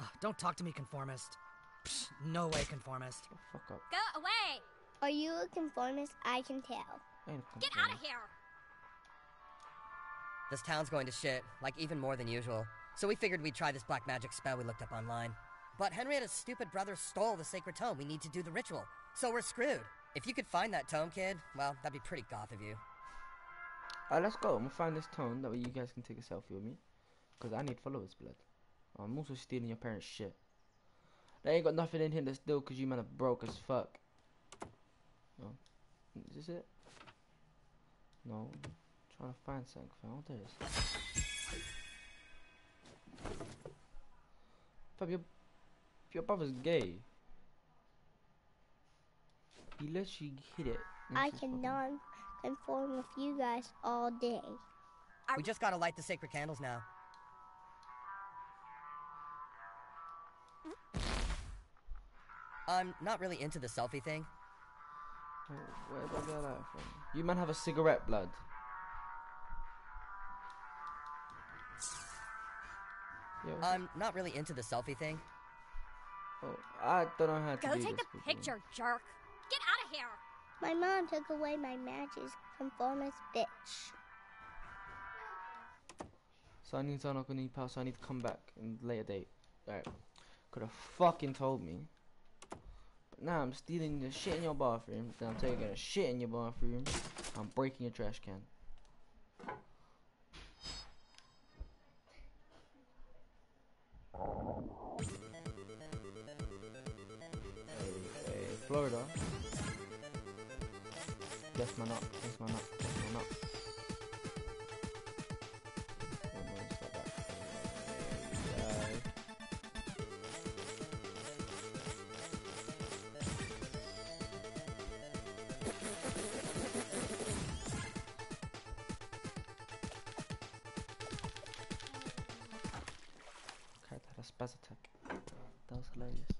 Ugh, don't talk to me, conformist. Psh, no way, conformist.
Fuck up.
Go away!
Are you a conformist? I can tell.
Ain't
Get out of here!
This town's going to shit, like even more than usual. So we figured we'd try this black magic spell we looked up online. But Henrietta's stupid brother stole the sacred tome we need to do the ritual. So we're screwed. If you could find that tome, kid, well, that'd be pretty goth of you.
Alright, let's go. I'm gonna find this tome, That way you guys can take a selfie with me. Because I need followers, blood. Oh, I'm also stealing your parents' shit. They ain't got nothing in here to steal because you man are broke as fuck. No. Is this it? No. I'm trying to find something. Fam. What Fam, your, your brother's gay. He literally hit it.
I
it's just
can non-conform with you guys all day.
We just gotta light the sacred candles now. I'm not really into the selfie thing.
Oh, Where did I get that from? You man have a cigarette, blood. Yeah,
I'm um, not really into the selfie thing.
Oh, I don't know how to
Go
do
take
this,
the
people.
picture, jerk! Get out of here!
My mom took away my matches. Conformist bitch.
So I need to unlock a new pass. So I need to come back in later date. Alright. Could have fucking told me. But now I'm stealing the shit in your bathroom. Then I'm taking a shit in your bathroom. I'm breaking your trash can. Florida. Nut. Guess my. Hey, Cat had a spaz attack. That was hilarious.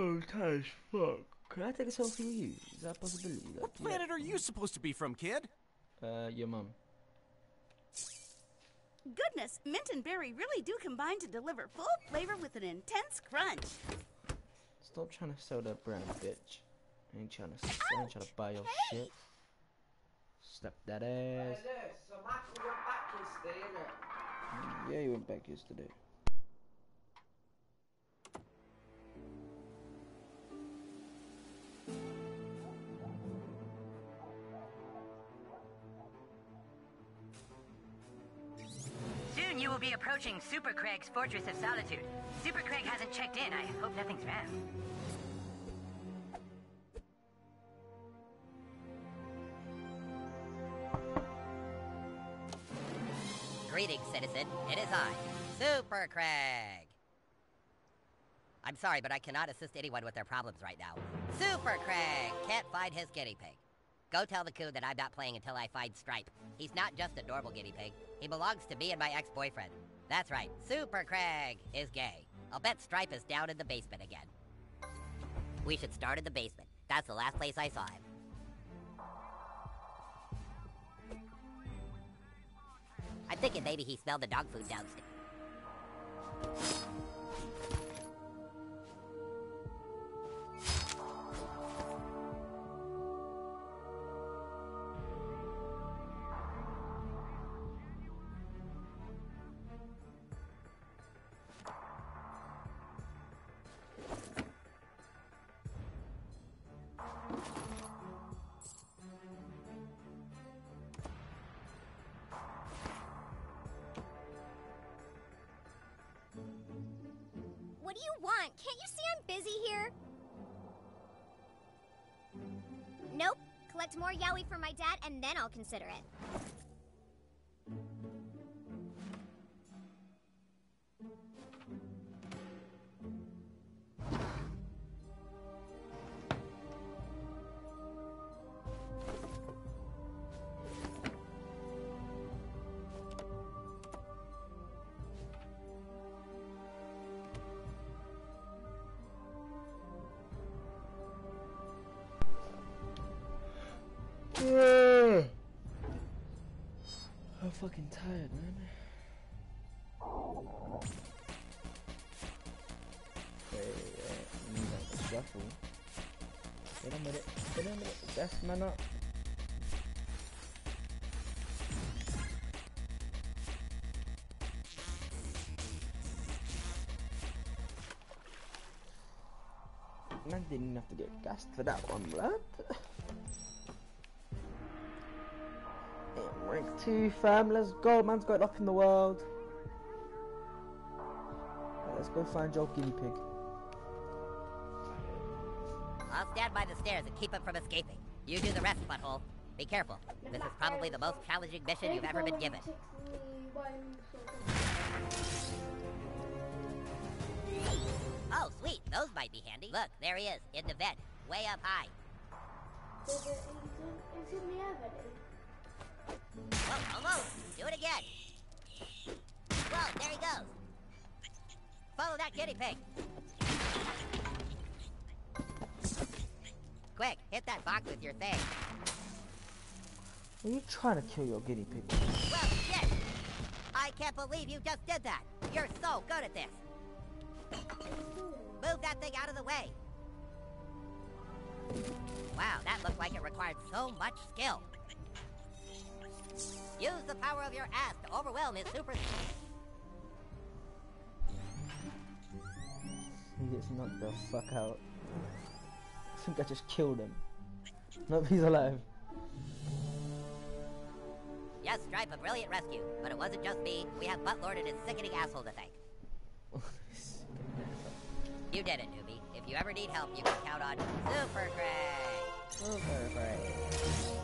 Oh, I'm tired as fuck. Can I take a selfie with you? Is that a possibility? Like,
What planet are you supposed to be from, kid?
Uh, your mum.
Goodness, mint and berry really do combine to deliver full flavor with an intense crunch.
Stop trying to sell that brand, bitch. I ain't trying to. I ain't trying to buy your shit. Slap that ass.
So Michael went back yesterday, innit?
Yeah, you went back yesterday.
Approaching Super Craig's Fortress of Solitude. Super Craig hasn't checked in. I hope nothing's wrong.
Greetings, citizen. It is I, Super Craig. I'm sorry, but I cannot assist anyone with their problems right now. Super Craig can't find his guinea pig. Go tell the coon that I'm not playing until I find Stripe. He's not just a normal guinea pig. He belongs to me and my ex-boyfriend. That's right, Super Craig is gay. I'll bet Stripe is down in the basement again. We should start in the basement. That's the last place I saw him. I'm thinking maybe he smelled the dog food downstairs.
Consider it.
Fucking tired, man. Okay, need. Man didn't have to get gassed for that one, blood. Rank 2, fam, let's go. Man's got it up in the world. Right, let's go find your guinea pig.
I'll stand by the stairs and keep him from escaping. You do the rest, butthole. Be careful. This is probably the most challenging mission you've ever been given. Oh, sweet. Those might be handy. Look, there he is, in the vent, way up high. Whoa, almost. Do it again. Whoa, there he goes. Follow that guinea pig. Quick, hit that box with your thing.
Are you trying to kill your guinea pig?
Well, shit! I can't believe you just did that. You're so good at this. Move that thing out of the way. Wow, that looked like it required so much skill. Use the power of your ass to overwhelm his super...
He gets knocked the fuck out. I think I just killed him. Nope, he's alive.
Yes, Stripe, a brilliant rescue. But it wasn't just me. We have Buttlord and his sickening asshole to thank. you did it, newbie. If you ever need help, you can count on Super Craig.
Super Craig.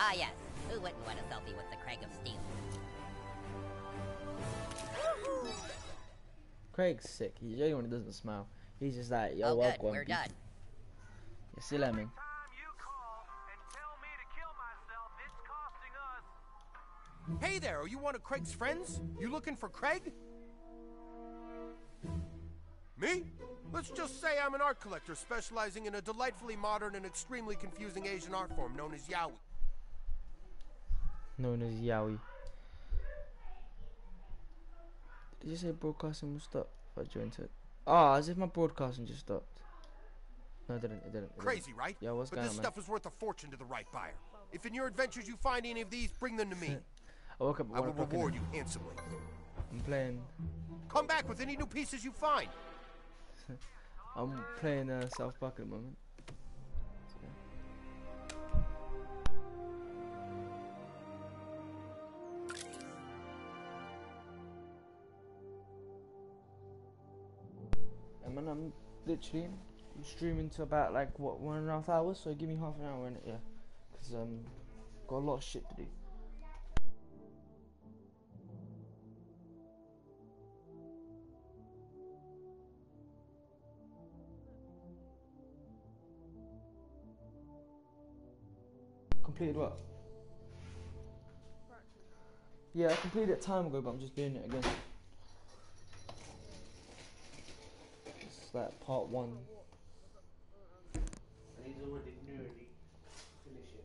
Ah, yes. Who wouldn't want a selfie with the Craig of Steel?
Craig's sick. He genuinely doesn't smile. He's just like, yo,
oh, good.
welcome.
We're done.
You see, Lemon.
Hey there, are you one of Craig's friends? You looking for Craig? Me? Let's just say I'm an art collector specializing in a delightfully modern and extremely confusing Asian art form known as yaoi.
Known as yaoi. Did you say broadcasting will stop? I joined it. Oh, as if my broadcasting just stopped. No, it didn't. It didn't. It
Crazy,
didn't.
right?
Yeah, what's
but
going
this
on,
stuff is worth a fortune to the right buyer. If in your adventures you find any of these, bring them to me.
man? I woke up
I will
o'clock in the-
reward you handsomely.
I'm playing.
Come back with any new pieces you find.
I'm playing uh, South Park at the moment. Literally I'm literally streaming to about like what one and a half hours. So give me half an hour in it, yeah, because um got a lot of shit to do. Completed what? Yeah, I completed it time ago, but I'm just doing it again. It's like part one.
And he's already nearly finished it.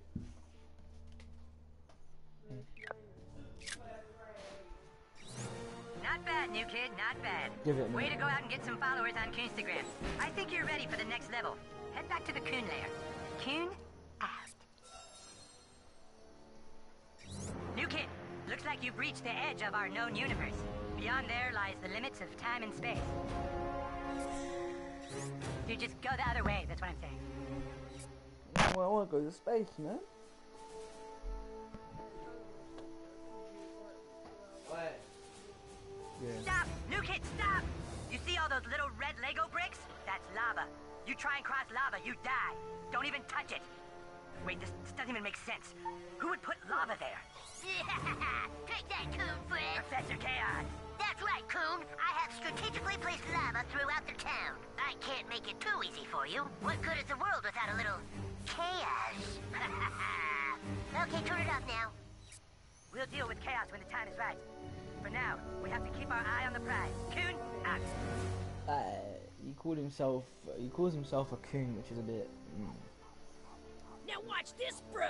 Not bad, new kid, not bad.
Give it
Way to go out and get some followers on Coonstagram. I think you're ready for the next level. Head back to the Coon lair. Coon out. New kid, looks like you've reached the edge of our known universe. Beyond there lies the limits of time and space. Dude, just go the other way, that's what I'm saying.
Well, I want to go to space, man. Yeah.
Stop! New kid, stop! You see all those little red Lego bricks? That's lava. You try and cross lava, you die. Don't even touch it. Wait, this, this doesn't even make sense. Who would put lava there?
Take that, Coon friend.
Professor Chaos.
That's right, Coon. I have strategically placed lava throughout the town. I can't make it too easy for you. What good is the world without a little chaos? okay, turn it off now.
We'll deal with chaos when the time is right. For now, we have to keep our eye on the prize. Coon, out.
Uh, he called himself. He calls himself a coon, which is a bit. Mm.
Now watch this, bro.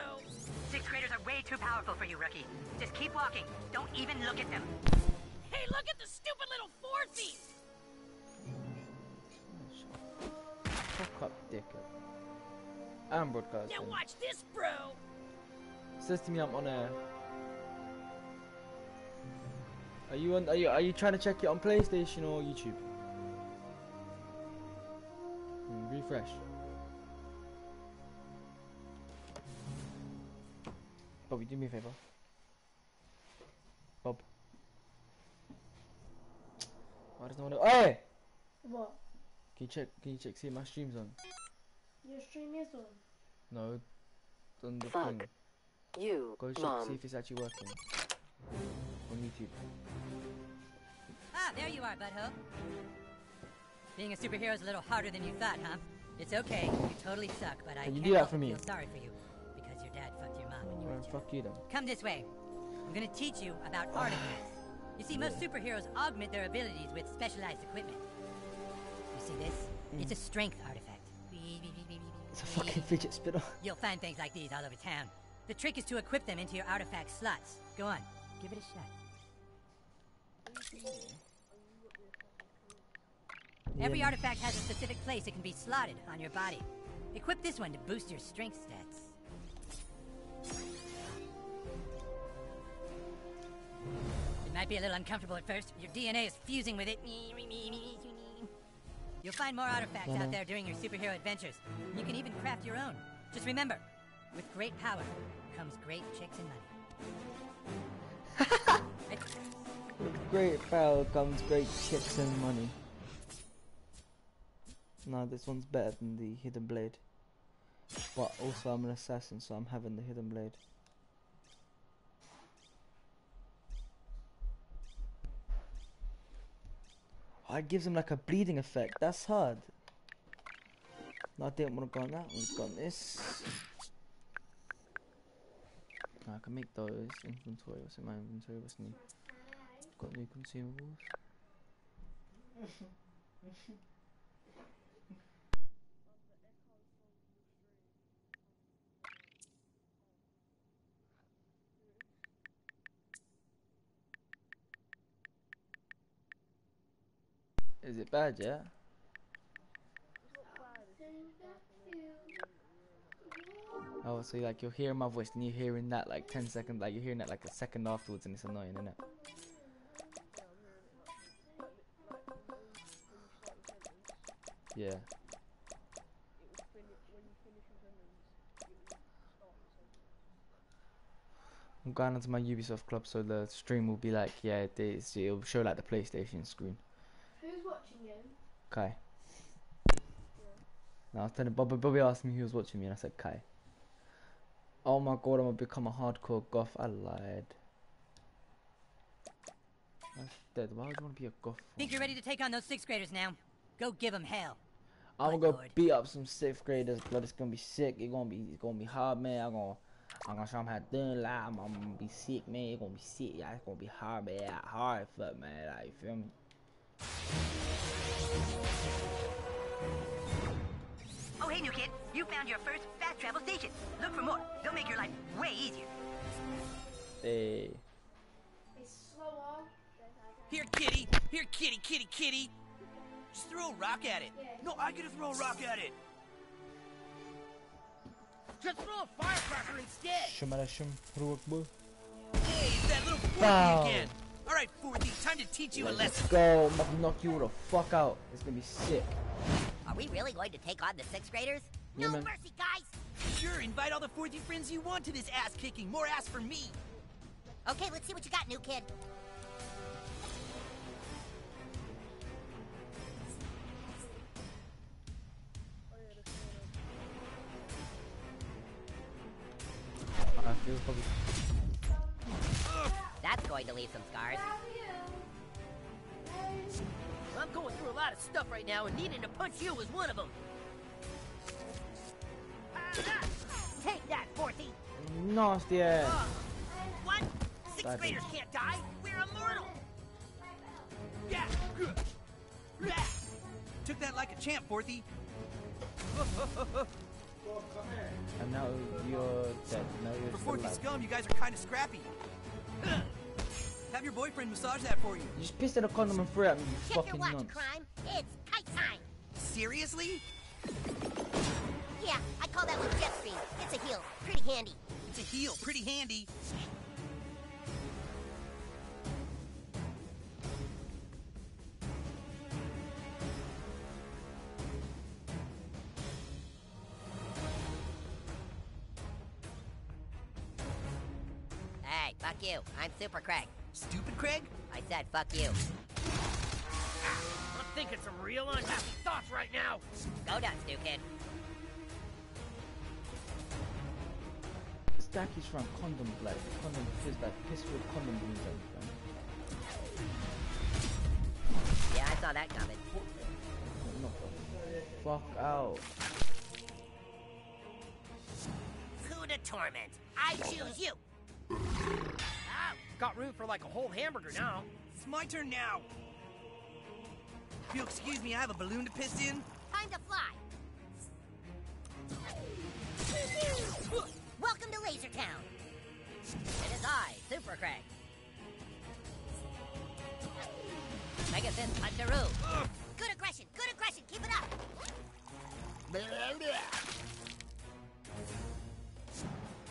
Sixth graders are way too powerful for you, rookie. Just keep walking. Don't even look at them.
Hey, look at the stupid little fourthy.
Fuck up, dickhead. I'm broadcasting.
Now watch this, bro.
Says to me I'm on air. Are you on? Are you? Are you trying to check it on PlayStation or YouTube? Hmm, refresh. Bobby, do me a favor. Bob. Why does no one? Hey!
What?
Can you check? Can you check? See if my stream's on?
Your stream is on.
No. On the
Fuck.
thing.
You,
Go check.
Mom.
See if it's actually working. On YouTube.
Ah, there you are, butthole. Being a superhero is a little harder than you thought, huh? It's okay. You totally suck, but I
Can you
can't
do that for
but
me?
feel sorry for you
fuck you then.
Come this way. I'm gonna teach you about artifacts. You see, most superheroes augment their abilities with specialized equipment. You see this? Mm. It's a strength artifact.
It's a fucking fidget spinner.
You'll find things like these all over town. The trick is to equip them into your artifact slots. Go on, give it a shot. Every artifact has a specific place it can be slotted on your body. Equip this one to boost your strength stats. Might be a little uncomfortable at first. Your DNA is fusing with it. You'll find more artifacts out there during your superhero adventures. You can even craft your own. Just remember, with great power comes great chicks and money.
With great power comes great chicks and money. No, this one's better than the hidden blade. But also I'm an assassin, so I'm having the hidden blade. Oh, it gives him like a bleeding effect. That's hard. No, I didn't want to go on that. We've got this. I can make those inventory. What's in my inventory? What's new? Got new consumables. Is it bad, yeah? Oh, so like you're hearing my voice and you're hearing that like 10 seconds, like you're hearing that like a second afterwards and it's annoying, isn't it? Yeah. I'm going onto my Ubisoft club so the stream will be like, yeah, it is, it'll show like the PlayStation screen.
Who's watching you?
Okay. No, I was telling Bobby. Bobby asked me who was watching me, and I said Kai. Oh my god, I'm gonna become a hardcore goth. I lied. That's dead. Why would you want to be a goth?
Think you're ready to take on those sixth graders now? Go give them hell.
I'm gonna go beat up some sixth graders, but it's gonna be sick. It's gonna be it's gonna be hard, man. I'm gonna I'm gonna show them how to do it. I'm, I'm gonna be sick, man. It's gonna be sick. Yeah, it's gonna be hard, man. Hard, fuck, man. Like, you feel me?
Oh, hey, new kid. You found your first fast travel station. Look for more. They'll make your life way easier.
Hey.
Here, kitty. Here, kitty, kitty, kitty. Just throw a rock at it. No, I gotta throw a rock at it.
Just throw a firecracker instead.
Shumara shum ruak bu.
Hey, it's that little
Wow.
Again. All right, Fourthy, time to teach you a
Let's
lesson.
go. I'm about to knock you the fuck out. It's gonna be sick.
Are we really going to take on the sixth graders?
Yeah,
no
man.
mercy, guys!
Sure, invite all the Fourthy friends you want to this ass kicking. More ass for me.
Okay, let's see what you got, new kid.
Ah, I feel probably.
That's going to leave some scars.
I'm going through a lot of stuff right now, and needing to punch you was one of them.
Take that, Fourthy!
Nasty ass.
What? Sixth
Bad
graders can't die! We're immortal!
Yeah. Took that like a champ, Fourthy.
And now you're dead. Now you're
For
still
Fourthy
alive.
scum, you guys are kind of scrappy. Have your boyfriend massage that for you.
You just pissed in a condom and threw it at me, you
Check your watch,
nonce.
crime. It's kite time!
Seriously?
Yeah, I call that one jet stream. It's a heel. Pretty handy.
It's a heel, pretty handy.
Hey, fuck you. I'm Super Craig.
Stupid Craig?
I said fuck you.
I'm thinking some real unhappy thoughts right now.
Go nuts, new kid.
Stacky's from condom blood. Condom fizz like piss with condom beans and
Yeah, I saw that coming.
Knock the fuck out.
Who to torment? I choose you.
Ah, got room for like a whole hamburger now.
It's my turn now. If you'll excuse me, I have a balloon to piss in.
Time to fly. Welcome to Laser Town. It is I, Super Craig. Mega Fist Puncheroo. Good aggression, good aggression, keep it up.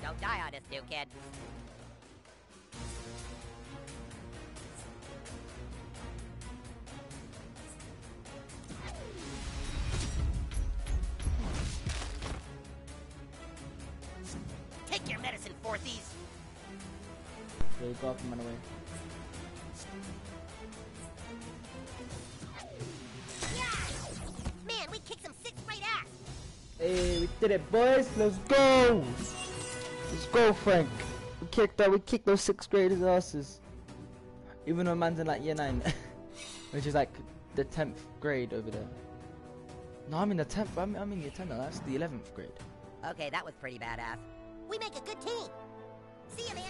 Don't die on us, new kid.
Go up and run away.
Man, we kicked some sixth grade ass.
Hey, we did it, boys. Let's go. Let's go, Frank. We kicked that. We kicked those sixth graders' asses. Even though man's in like year nine, which is like the tenth grade over there. No, I'm in the tenth. I'm, I'm in year ten. now, That's the eleventh grade.
Okay, that was pretty badass. We make a good team. See ya, man.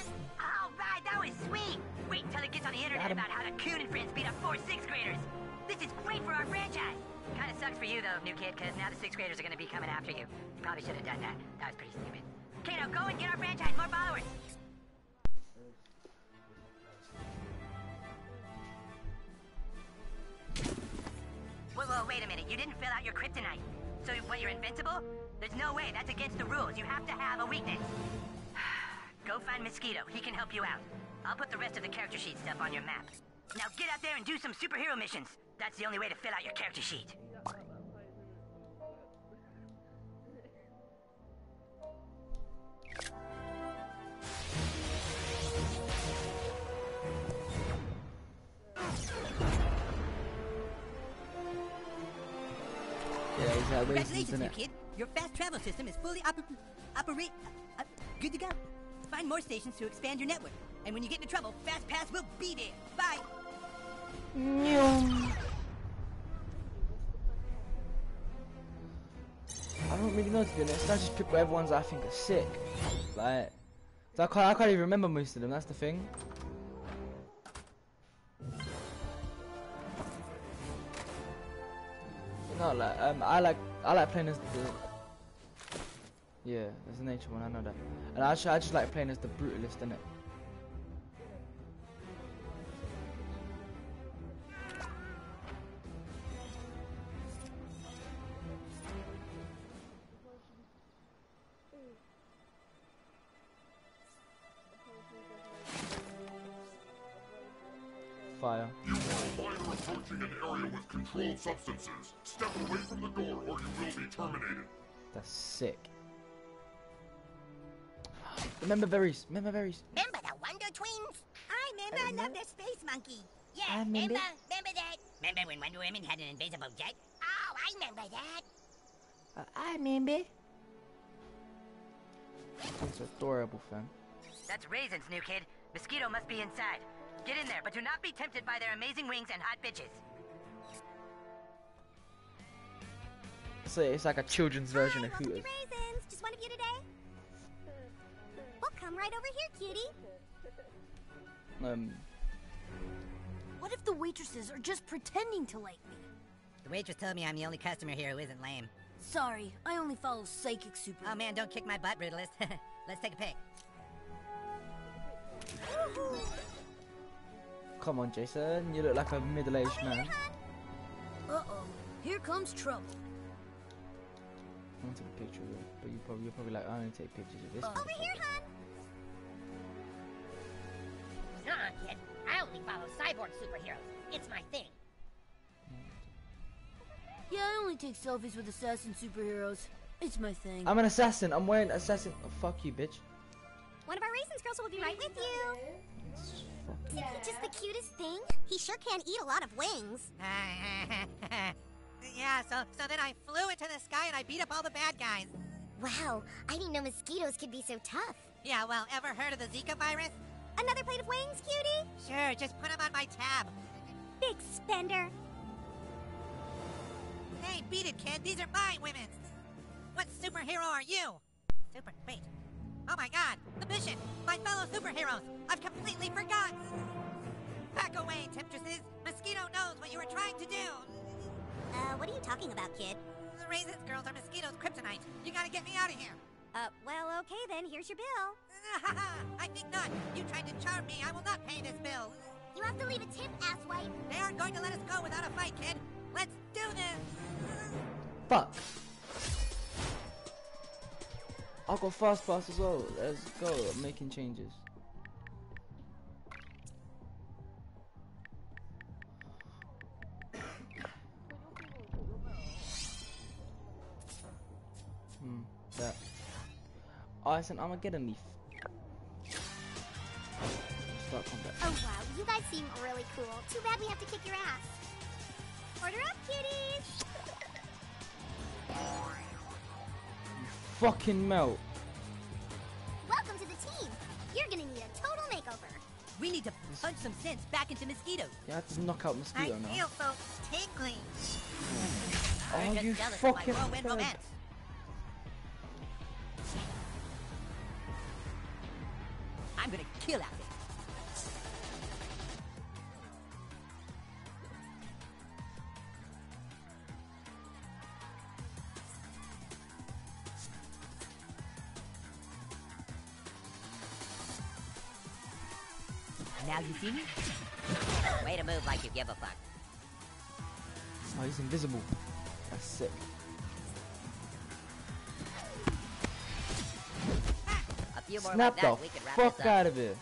All right, that was sweet. Wait until it gets on the internet about how the Coon and friends beat up four sixth graders. This is great for our franchise. Kind of sucks for you, though, new kid, because now the sixth graders are going to be coming after you. You probably should have done that. That was pretty stupid. Now go and get our franchise more followers. Whoa, whoa, wait a minute. You didn't fill out your kryptonite. So what, you're invincible? There's no way. That's against the rules. You have to have a weakness. Go find Mosquito. He can help you out. I'll put the rest of the character sheet stuff on your map. Now get out there and do some superhero missions. That's the only way to fill out your character sheet.
Yeah, he's
Congratulations,
in
new kid. Your fast travel system is fully oper- operate. Uh, good to go. Find more stations to expand your network. And when you get into trouble, Fast Pass will be there. Bye.
I don't really know to be honest. I just pick whatever ones I think are sick. Like, I can't, I can't even remember most of them. That's the thing. No, like um, I like I like playing as the yeah, there's a nature one. I know that, and I just, I just like playing as the brutalist in it. Fire.
You are a approaching an area with controlled substances. Step away from the door or you will be terminated.
That's sick. Remember berries. Remember berries.
Remember the Wonder Twins?
I remember. I love the space monkey.
Yeah,
I remember.
remember, remember that? Remember when Wonder Woman had an invisible jet? Oh, I remember that.
Uh, I remember. It's adorable, fam.
That's raisins, new kid. Mosquito must be inside. Get in there, but do not be tempted by their amazing wings and hot bitches.
So it's like a children's version of Hooters.
Raisins, just one of you today? Well, come right over here, cutie.
Um,
What if the waitresses are just pretending to like me?
The waitress told me I'm the only customer here who isn't lame.
Sorry, I only follow psychic super.
Oh man, don't kick my butt, brutalist. Let's take a pic.
come on, Jason. You look like a middle-aged man.
Uh oh, here comes trouble.
I want to take a picture of it, but you probably you're probably like, I only take pictures of this.
Over here, hon.
Nah, kid. I only follow cyborg superheroes. It's my thing.
Yeah, I only take selfies with assassin superheroes. It's my thing.
I'm an assassin. I'm wearing assassin. Oh, fuck you, bitch.
One of our raisins girls will be right with you. Isn't he just the cutest thing? He sure can eat a lot of wings.
yeah, so so then I flew into the sky and I beat up all the bad guys.
Wow, I didn't know mosquitoes could be so tough.
Yeah, well, ever heard of the Zika virus?
Another plate of wings, cutie?
Sure, just put them on my tab.
Big spender.
Hey, beat it, kid. These are my women. What superhero are you? Super. Wait. Oh my god, the mission! My fellow superheroes! I've completely forgotten! Back away, temptresses! Mosquito knows what you were trying to do!
Uh, what are you talking about, kid?
The Raisins girls are Mosquito's kryptonite. You gotta get me out of here!
Uh, well, okay then. Here's your bill.
I think not. You tried to charm me. I will not pay this bill.
You have to leave a tip, asswipe.
They aren't going to let us go without a fight, kid. Let's do this!
Fuck. I'll go fast pass as well. Let's go. I'm making changes. Hmm. That. Oh, it's an Armageddon leaf. Start combat.
Oh, wow. You guys seem really cool. Too bad we have to kick your ass. Order up, kitties.
You fucking melt.
Welcome to the team. You're gonna need a total makeover.
We need to punch some sense back into mosquitoes.
You have to knock out mosquito now.
feel so tingly.
Oh,
You're just
you
jealous of my
fucking
I'm gonna kill out there. Now you see me?
Way to move like you give a fuck.
Oh, he's invisible. That's sick.
Few more
Snap
like that,
the
we could wrap
fuck
this up.
out of here.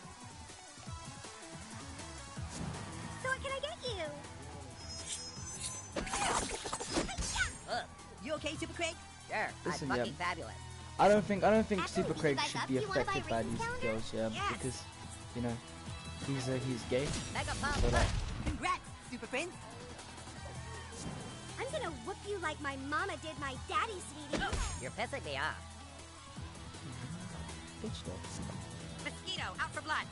So what can I get you?
Ugh.
You okay, Super Craig?
Sure,
Listen,
I'm
yeah.
fabulous.
I don't think I don't think
After
Super
beat
Craig should
up,
be
do you wanna buy
affected by these
calendar?
girls, yeah,
Yes.
because you know he's uh, he's gay.
Mega pump.
So that
Congrats, Super Prince.
I'm gonna whoop you like my mama did my daddy, sweetie.
You're pissing me off.
Though.
Mosquito, out for blood.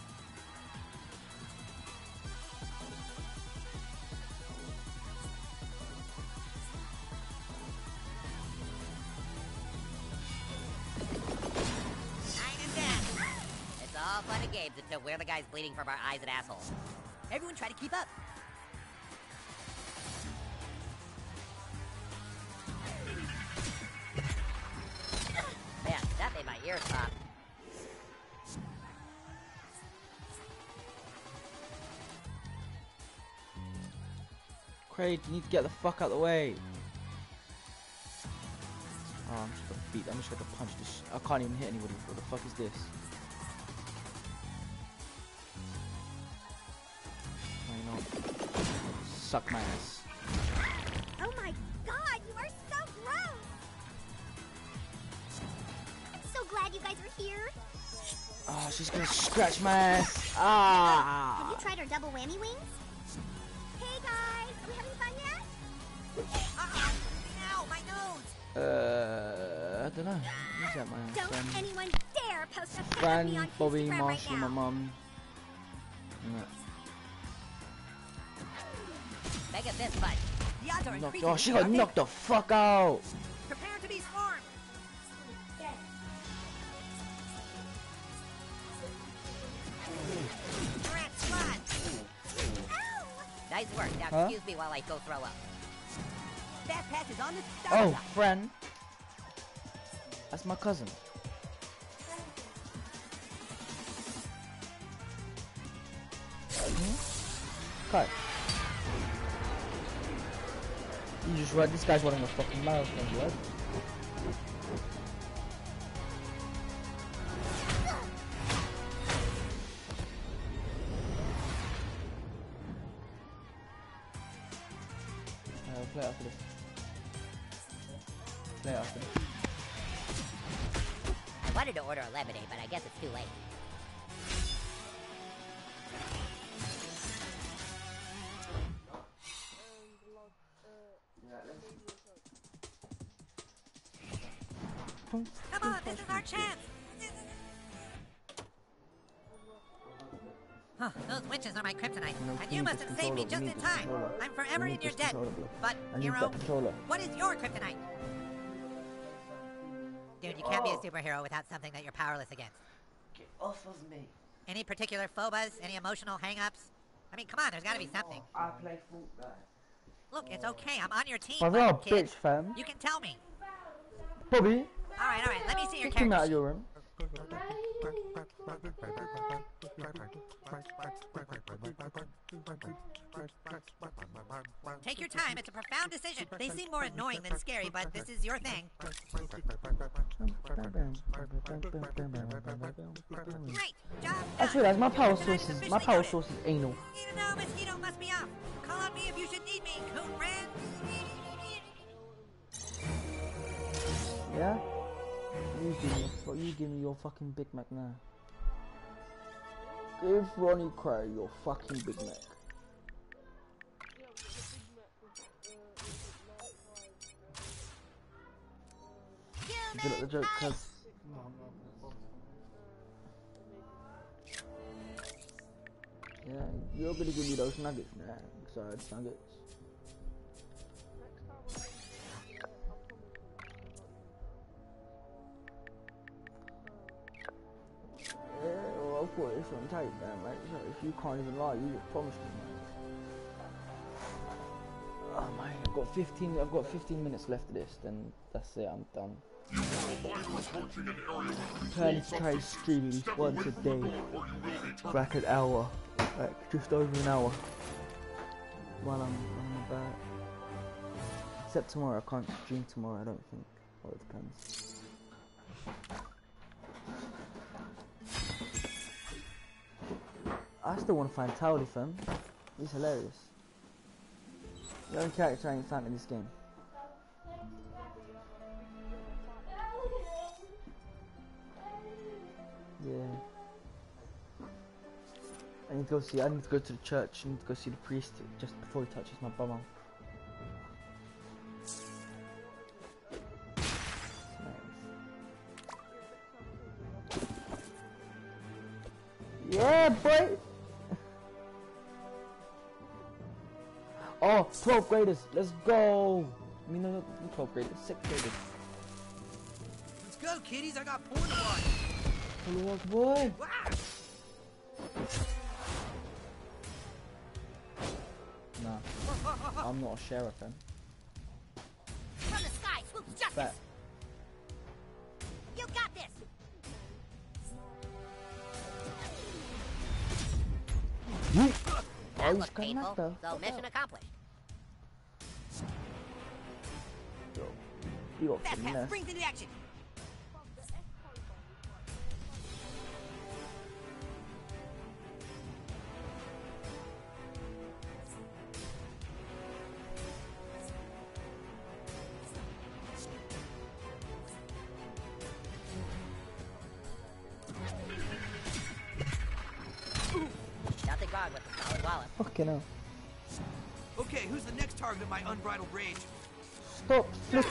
All fun and games until we're the guys bleeding from our eyes and assholes.
Everyone try to keep up.
Craig, you need to get the fuck out of the way. Oh, I'm just gonna beat. I'm just gonna punch this. I can't even hit anybody. What the fuck is this? You're not. Suck my ass.
Oh my god, you are so gross! I'm so glad you guys are here.
Oh, she's gonna scratch my ass. Ah!
Have
Ah!
you tried our double whammy wings?
Don't know. Who's that, man?
Don't anyone dare post a photo of me on
Bobby,
Instagram
Marshall,
right
my
now.
mum. No.
Mega fist fight.
The odds are
Knocked, oh, she got knocked the fuck out.
Prepare to be swarmed.
Nice work. Now
Huh?
excuse me while I go throw up.
Fast pass is on the
Oh, friend. That's my cousin. Hmm? Cut. You just read this guy's running a fucking marathon, blood. Uh, play after this. Play after this.
I wanted to order a lemonade, but I guess it's too late.
Come on, this is our chance.
Huh, those witches are my kryptonite, and
you
you must have saved me just in time. I'm forever in your debt. But, hero, what is your kryptonite? Dude, you can't be a oh. superhero without something that you're powerless against.
Get off of me.
Any particular phobas? Any emotional hang-ups? I mean, come on, there's gotta be something.
I play Fortnite.
Look, it's okay. I'm on your team,
Brother,
little
a
kid.
bitch, fam.
You can tell me.
Bobby,
All right, all right. Let me see your
kick him out of your room.
Take your time. It's a profound decision. They seem more annoying than scary, but this is your thing. Great job.
Just realized my power source is my power source is anal.
Mosquito, no, mosquito must be off. Call on me if you should need me, Coon
Yeah? You give me, fu- you give me your fucking Big Mac now. Give Ronnie Kray your fucking Big Mac. Good at the joke, cuz. Yeah, you're gonna give me those nuggets now. Sorry, nuggets. Well, course, it's on tape, man, mate. So if you can't even lie, you just promised me, man. Oh, man, I've got 15, I've got 15 minutes left of this, then that's it, I'm done. To try streaming once a day like an hour, like just over an hour while I'm on about. Except tomorrow, I can't stream tomorrow, I don't think. Well, it depends. I still want to find Towelie fam. He's hilarious. The only character I ain't found in this game. Yeah. I need to go see. I need to go to the church. I need to go see the priest just before he touches my bummer. Yeah, boy. Oh, 12th graders. Let's go. I mean, no, no, 12th graders. 6th graders.
Let's go, kiddies. I got porn to watch.
Hello, watch, boy. Nah. I'm not a sheriff, then.
From the sky swoops justice.
Bet.
You got this.
Yeet.
That
Oh,
was
he's coming up, though.
so mission accomplished.
You got
Fast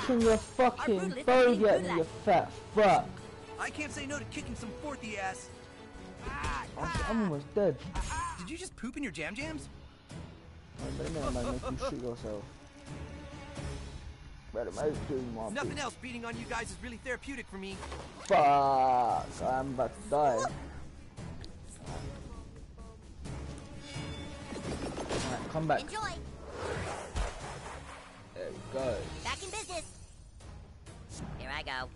flicking your fucking
brutalist
bogey
being
at me, you fat fuck.
I can't say no to kicking some fourthy ass.
Oh, I'm almost dead.
Did you just poop in your jam jams?
Wait a minute, man, make you shoot yourself. Better make do my
Nothing else beating on you guys is really therapeutic for me.
Fuck, I'm about to die. Alright, come back.
Enjoy.
There we go.
Back in business.
Here I go.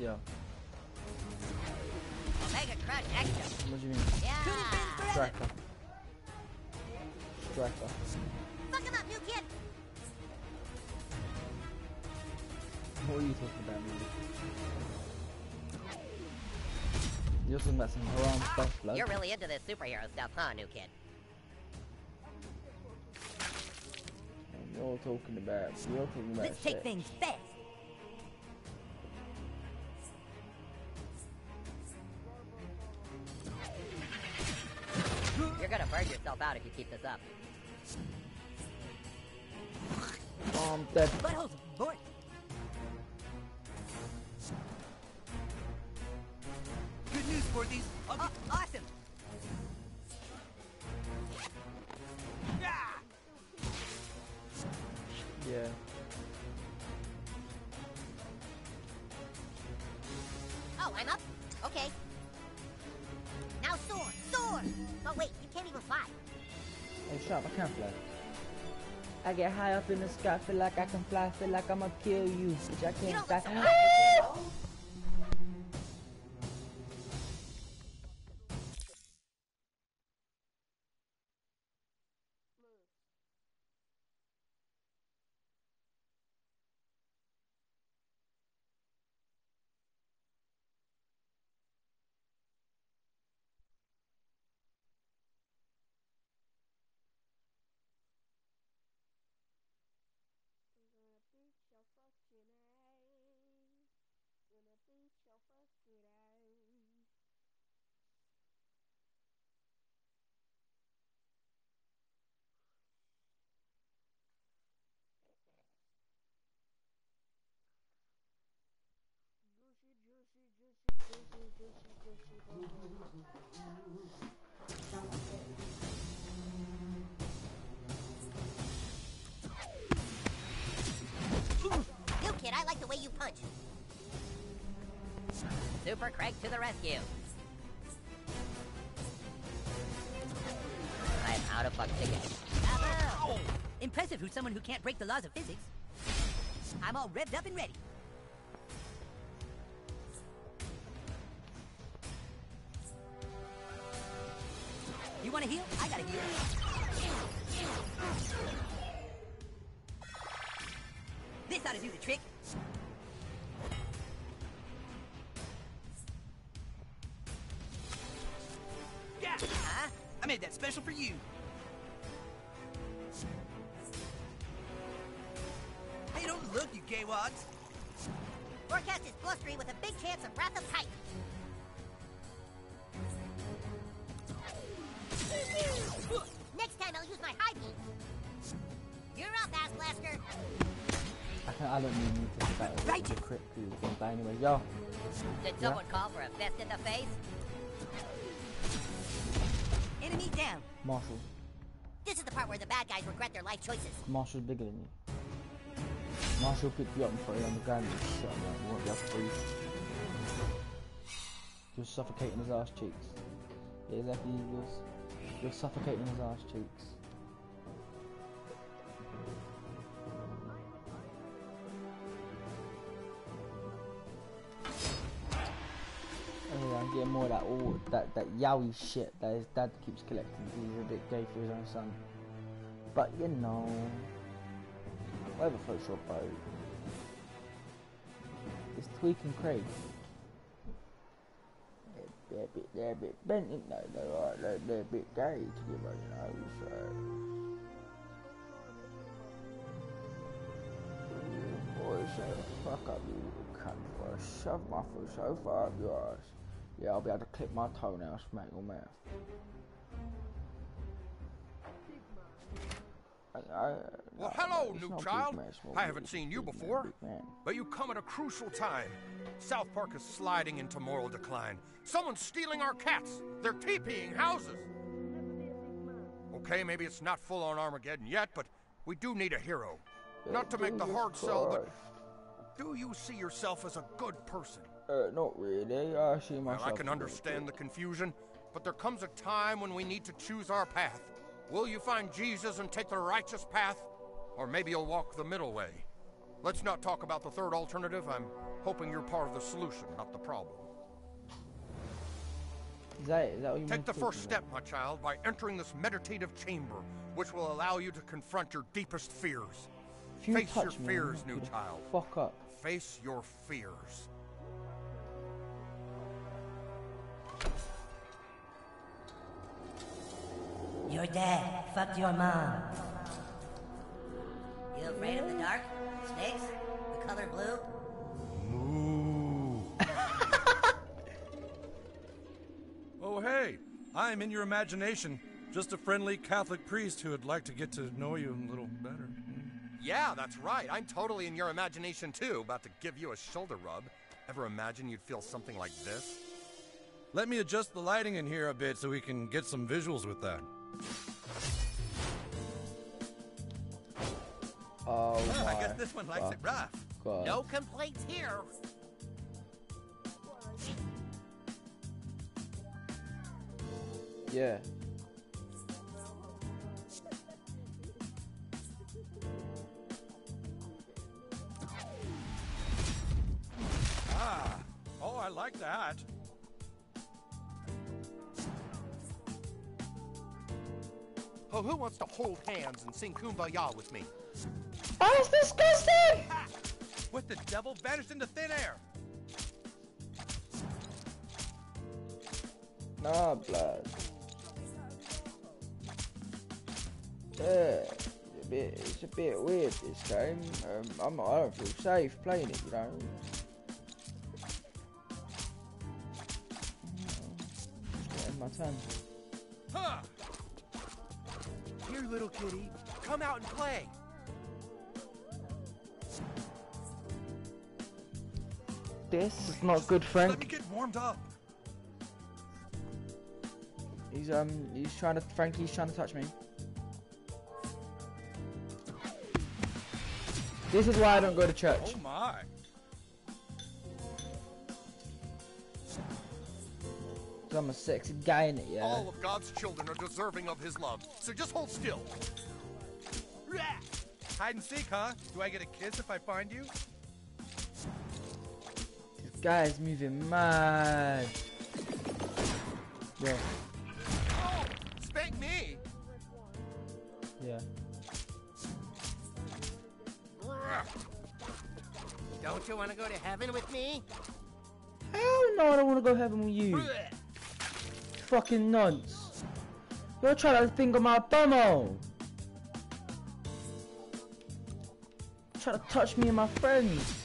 Yeah.
Omega Crush Extra.
What do you mean?
Yeah.
Striker. Striker.
Fuck him up, new kid.
What are you talking about, man? You're talking about some haram ah, stuff, blood.
You're really into this superhero stuff, huh, new kid?
You're talking about. You're talking about.
Let's take things fast.
You're gonna burn yourself out if you keep this up.
Oh, I'm dead.
Buttholes, boy.
Good news,
Fourthies. Wait, you can't even fly.
Hey, shut up, I can't fly. I get high up in the sky, feel like I can fly, feel like I'ma kill you. Bitch, I can't fly.
New kid, I like the way you punch.
Super Craig to the rescue. I'm out of buck tickets.
Impressive who's someone who can't break the laws of physics. I'm all revved up and ready. Want to heal? I got to heal. This ought to do the trick.
Yeah! I made that special for you. Hey, don't look, you gay wads.
Forecast is blustery with a big chance of Wrath of Titan.
The crypt who's going to anyway. Yo,
Did
Yeah?
someone call for a fist in the face?
Enemy down.
Marshall.
This is the part where the bad guys regret their life choices.
Marshall's bigger than you. Marshall picked you up and throw you on the ground and shit man. You won't be able to breathe. You're suffocating his ass cheeks. Yeah, exactly. You're, you're suffocating his ass cheeks. Getting more of that all that that yowie shit that his dad keeps collecting. He's a bit gay for his own son. But you know, whatever floats your boat. It's Tweek and. They're, a bit, they're a bit bent, ain't they? They're, they're, they're a bit gay together, you know. So. Boy, shut the fuck up, you little cunt, boy. Shove my foot so far up your ass. Yeah, I'll be able to clip my toenail, smack your mouth. I, I,
Well, hello, new child.
man,
I haven't seen you before,
man.
but you come at a crucial time. South Park is sliding into moral decline. Someone's stealing our cats. They're TPing houses. Okay, maybe it's not full on Armageddon yet, but we do need a hero. Not to make the hard sell, but do you see yourself as a good person?
Uh, not really. I see myself.
I can understand the confusion, but there comes a time when we need to choose our path. Will you find Jesus and take the righteous path? Or maybe you'll walk the middle way. Let's not talk about the third alternative. I'm hoping you're part of the solution, not the problem.
Is that, is that
Take the first step, my child, by entering this meditative chamber, which will allow you to confront your deepest fears.
You
Face your
me,
fears, new
knock you the
child.
Fuck up.
Face your fears.
Your dad fucked your mom.
You afraid of the dark? Snakes? The color blue?
Oh, hey, I'm in your imagination. Just a friendly Catholic priest who would like to get to know you a little better.
Yeah, that's right. I'm totally in your imagination too, about to give you a shoulder rub. Ever imagine you'd feel something like this?
Let me adjust the lighting in here a bit so we can get some visuals with that.
Oh
Well, I guess this one likes it rough.
God.
No complaints here.
Yeah.
Ah, oh, I like that.
Oh, who wants to hold hands and sing Kumbaya with me?
That's disgusting!
What the devil vanished into thin air?
Nah, blood. Yeah, it's a bit, it's a bit weird this game. Um, I'm, I don't feel safe playing it, you know. Just getting my turn.
Huh! Little kitty. Come out and play.
This is not good, Frank.
Let me get warmed up.
He's um, he's trying to, Frankie's trying to touch me. This is why I don't go to church.
Oh my.
Cause I'm a sexy guy in it, yeah.
All of God's children are deserving of his love, so just hold still.
Hide and seek, huh? Do I get a kiss if I find you?
This guy's moving mad. Yeah,
Oh, spank me!
yeah.
Don't you want to go to heaven with me?
Hell no, I don't want to go heaven with you. Fucking nonce. You're trying to finger my bumhole. Trying to touch me and my friends.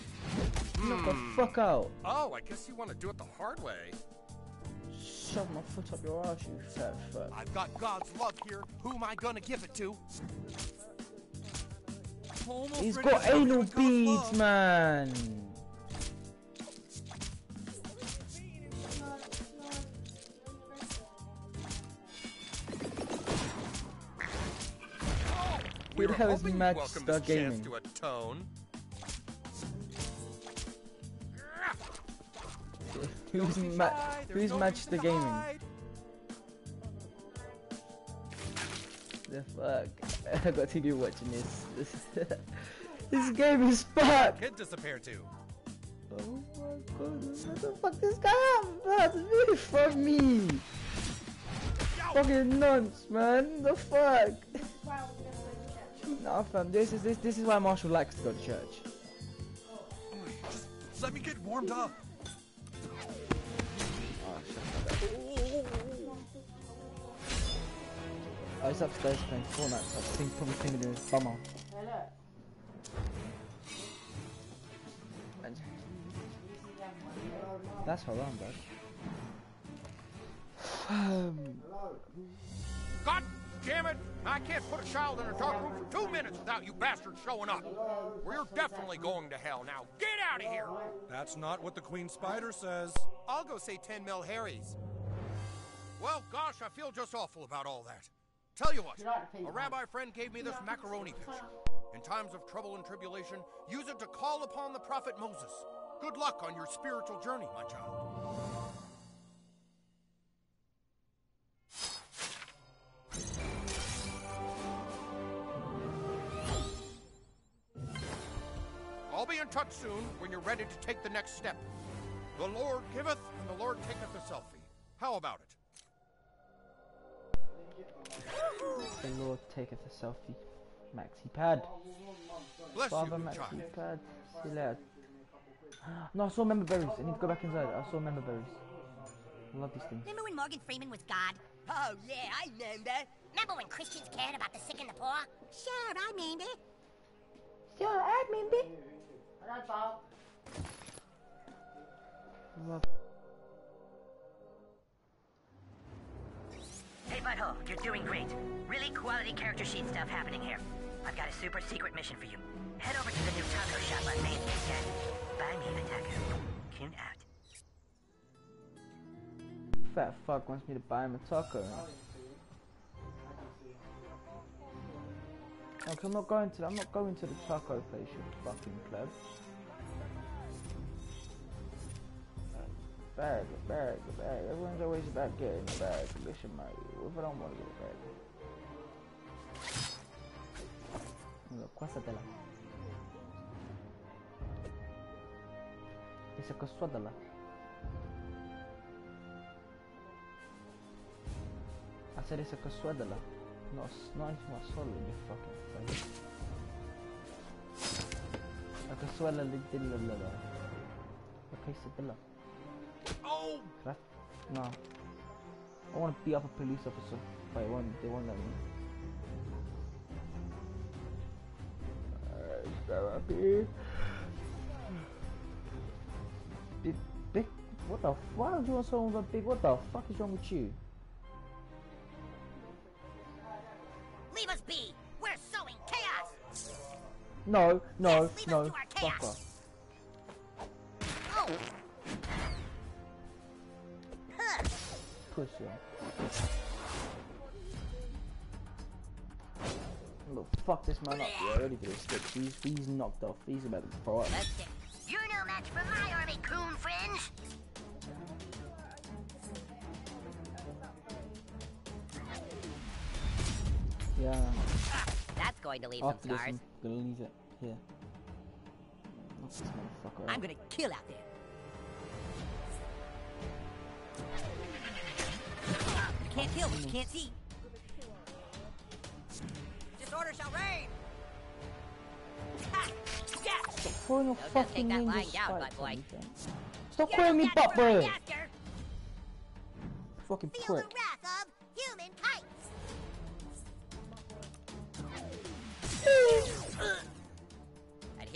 Knock the hmm. fuck out.
Oh, I guess you want to do it the hard way.
Shove my foot up your ass, you fat fuck.
I've got God's love here. Who am I gonna give it to?
He's got anal beads, man.
We
the
were hoping you'd welcome
Star
this chance
Gaming?
to atone.
Who's Ma- Who's Manchester Gaming? The fuck? I got to be watching this. This, this game is fucked.
Kid disappeared too.
Oh my god, what the fuck this guy that's really from me. Fucking nonce, man. The fuck? Nah, fam. This is this this is why Marshall likes to go to church.
Just let me get warmed up.
Oh, he's upstairs playing Fortnite. So I think probably thinking of his bummer. That's haram, bro. Um,
God damn it! I can't put a child in a dark room for two minutes without you bastards showing up. We're definitely going to hell now. Get out of here!
That's not what the Queen Spider says.
I'll go say 10 Hail Marys. Well, gosh, I feel just awful about all that. Tell you what, a rabbi friend gave me this macaroni pitch. In times of trouble and tribulation, use it to call upon the prophet Moses. Good luck on your spiritual journey, my child. Touch soon when you're ready to take the next step. The Lord giveth, and the Lord taketh a selfie. How about it?
the Lord taketh a selfie. Maxi pad.
Bless you,
Father
good
Maxi
child.
pad. See you later. No, I saw member berries. I need to go back inside. I saw member berries. I love these things.
Remember when Morgan Freeman was God?
Oh, yeah, I remember.
Remember when Christians cared about the sick and the poor? Sure, I remember.
Sure, I remember. Love.
Hey, Butthole, you're doing great. Really quality character sheet stuff happening here. I've got a super secret mission for you. Head over to the new taco shop on Main Street 10. Buy me a taco. Coon out.
Fat fuck wants me to buy him a taco. Oh, No, I'm not going to. I'm not going to the taco place, you fucking pleb. Bag, bag, bag. Everyone's always about getting a bag. Listen, mate, if I don't want to get a bag? Look, pásatela. Dice que suéltala. Hacer ese que suéltala. No, s- no encima solo, you fucking thing. La que suela le de la la la. La que se.
Oh!
Can I- No. I want to beat up a police officer, but it won't, they won't let me. So. Big, big, what the fuck? Why would you want someone with a big, what the fuck is wrong with you? No, no,
us
no, fuck off.
Oh. Huh.
Pussy. Look, fuck this man up. Yeah, ready for this stick. He's, he's knocked off. He's about to throw up.
You're no match for my army, coon friends.
Yeah.
That's going to leave
After
some scars.
I'm gonna leave it here. Knock this motherfucker
I'm gonna kill out there. You can't kill you can't see. Disorder shall reign.
Stop throwing your fucking
take that
ninja
down,
spikes
boy.
me, fam. Stop throwing me butt
for my
boy!
master.
Fucking prick.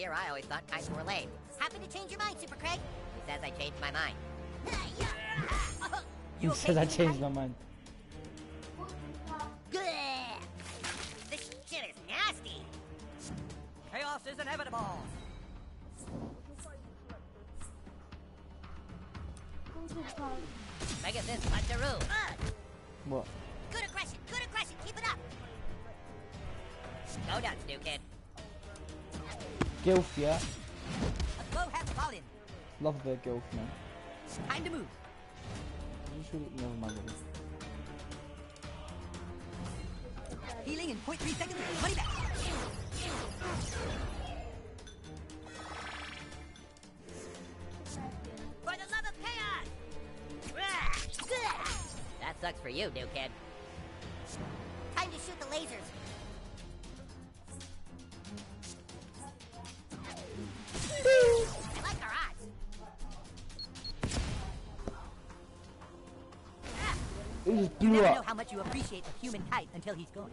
Here I always thought kites were lame.
Happy to change your mind, Super Craig?
He says I changed my mind?
He says I changed my mind.
Good. This shit is nasty.
Chaos is inevitable.
It this puncheroo.
What?
Good aggression, good aggression, keep it up.
Go nuts, new kid.
Gilf, yeah.
A blow has fallen.
Love bit Gilf, man.
Time to move.
Never mind.
Healing in 0.3 seconds. Money back.
For the love of chaos! That sucks for you, new kid.
Time to shoot the lasers.
How much you appreciate a human kite until he's gone.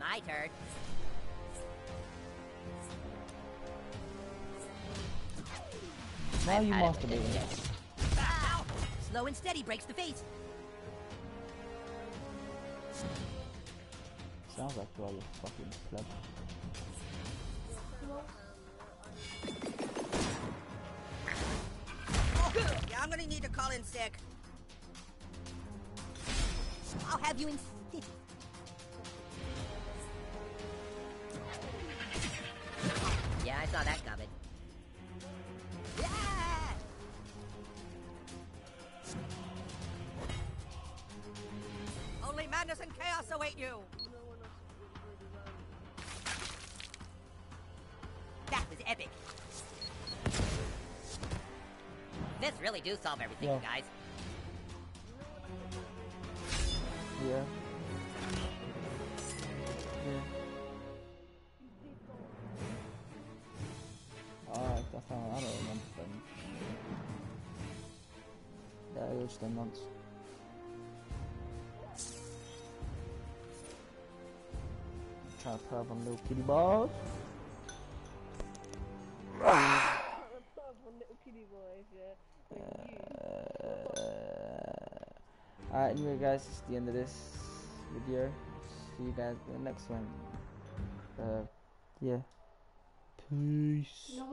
My turn.
Now you
had it with
masturbating.
Ow! Slow and steady breaks the face.
Sounds like you're a fucking pleb.
Yeah, I'm gonna need to call in sick. I'll have you in stitches.
Yeah, I saw that coming.
Yeah! Only madness and chaos await you. That was epic.
This really do solve everything,
Yeah.
you guys.
Kitty balls. Uh, Alright, anyway guys, it's the end of this video. See you guys in the next one. Uh, yeah. Peace.
No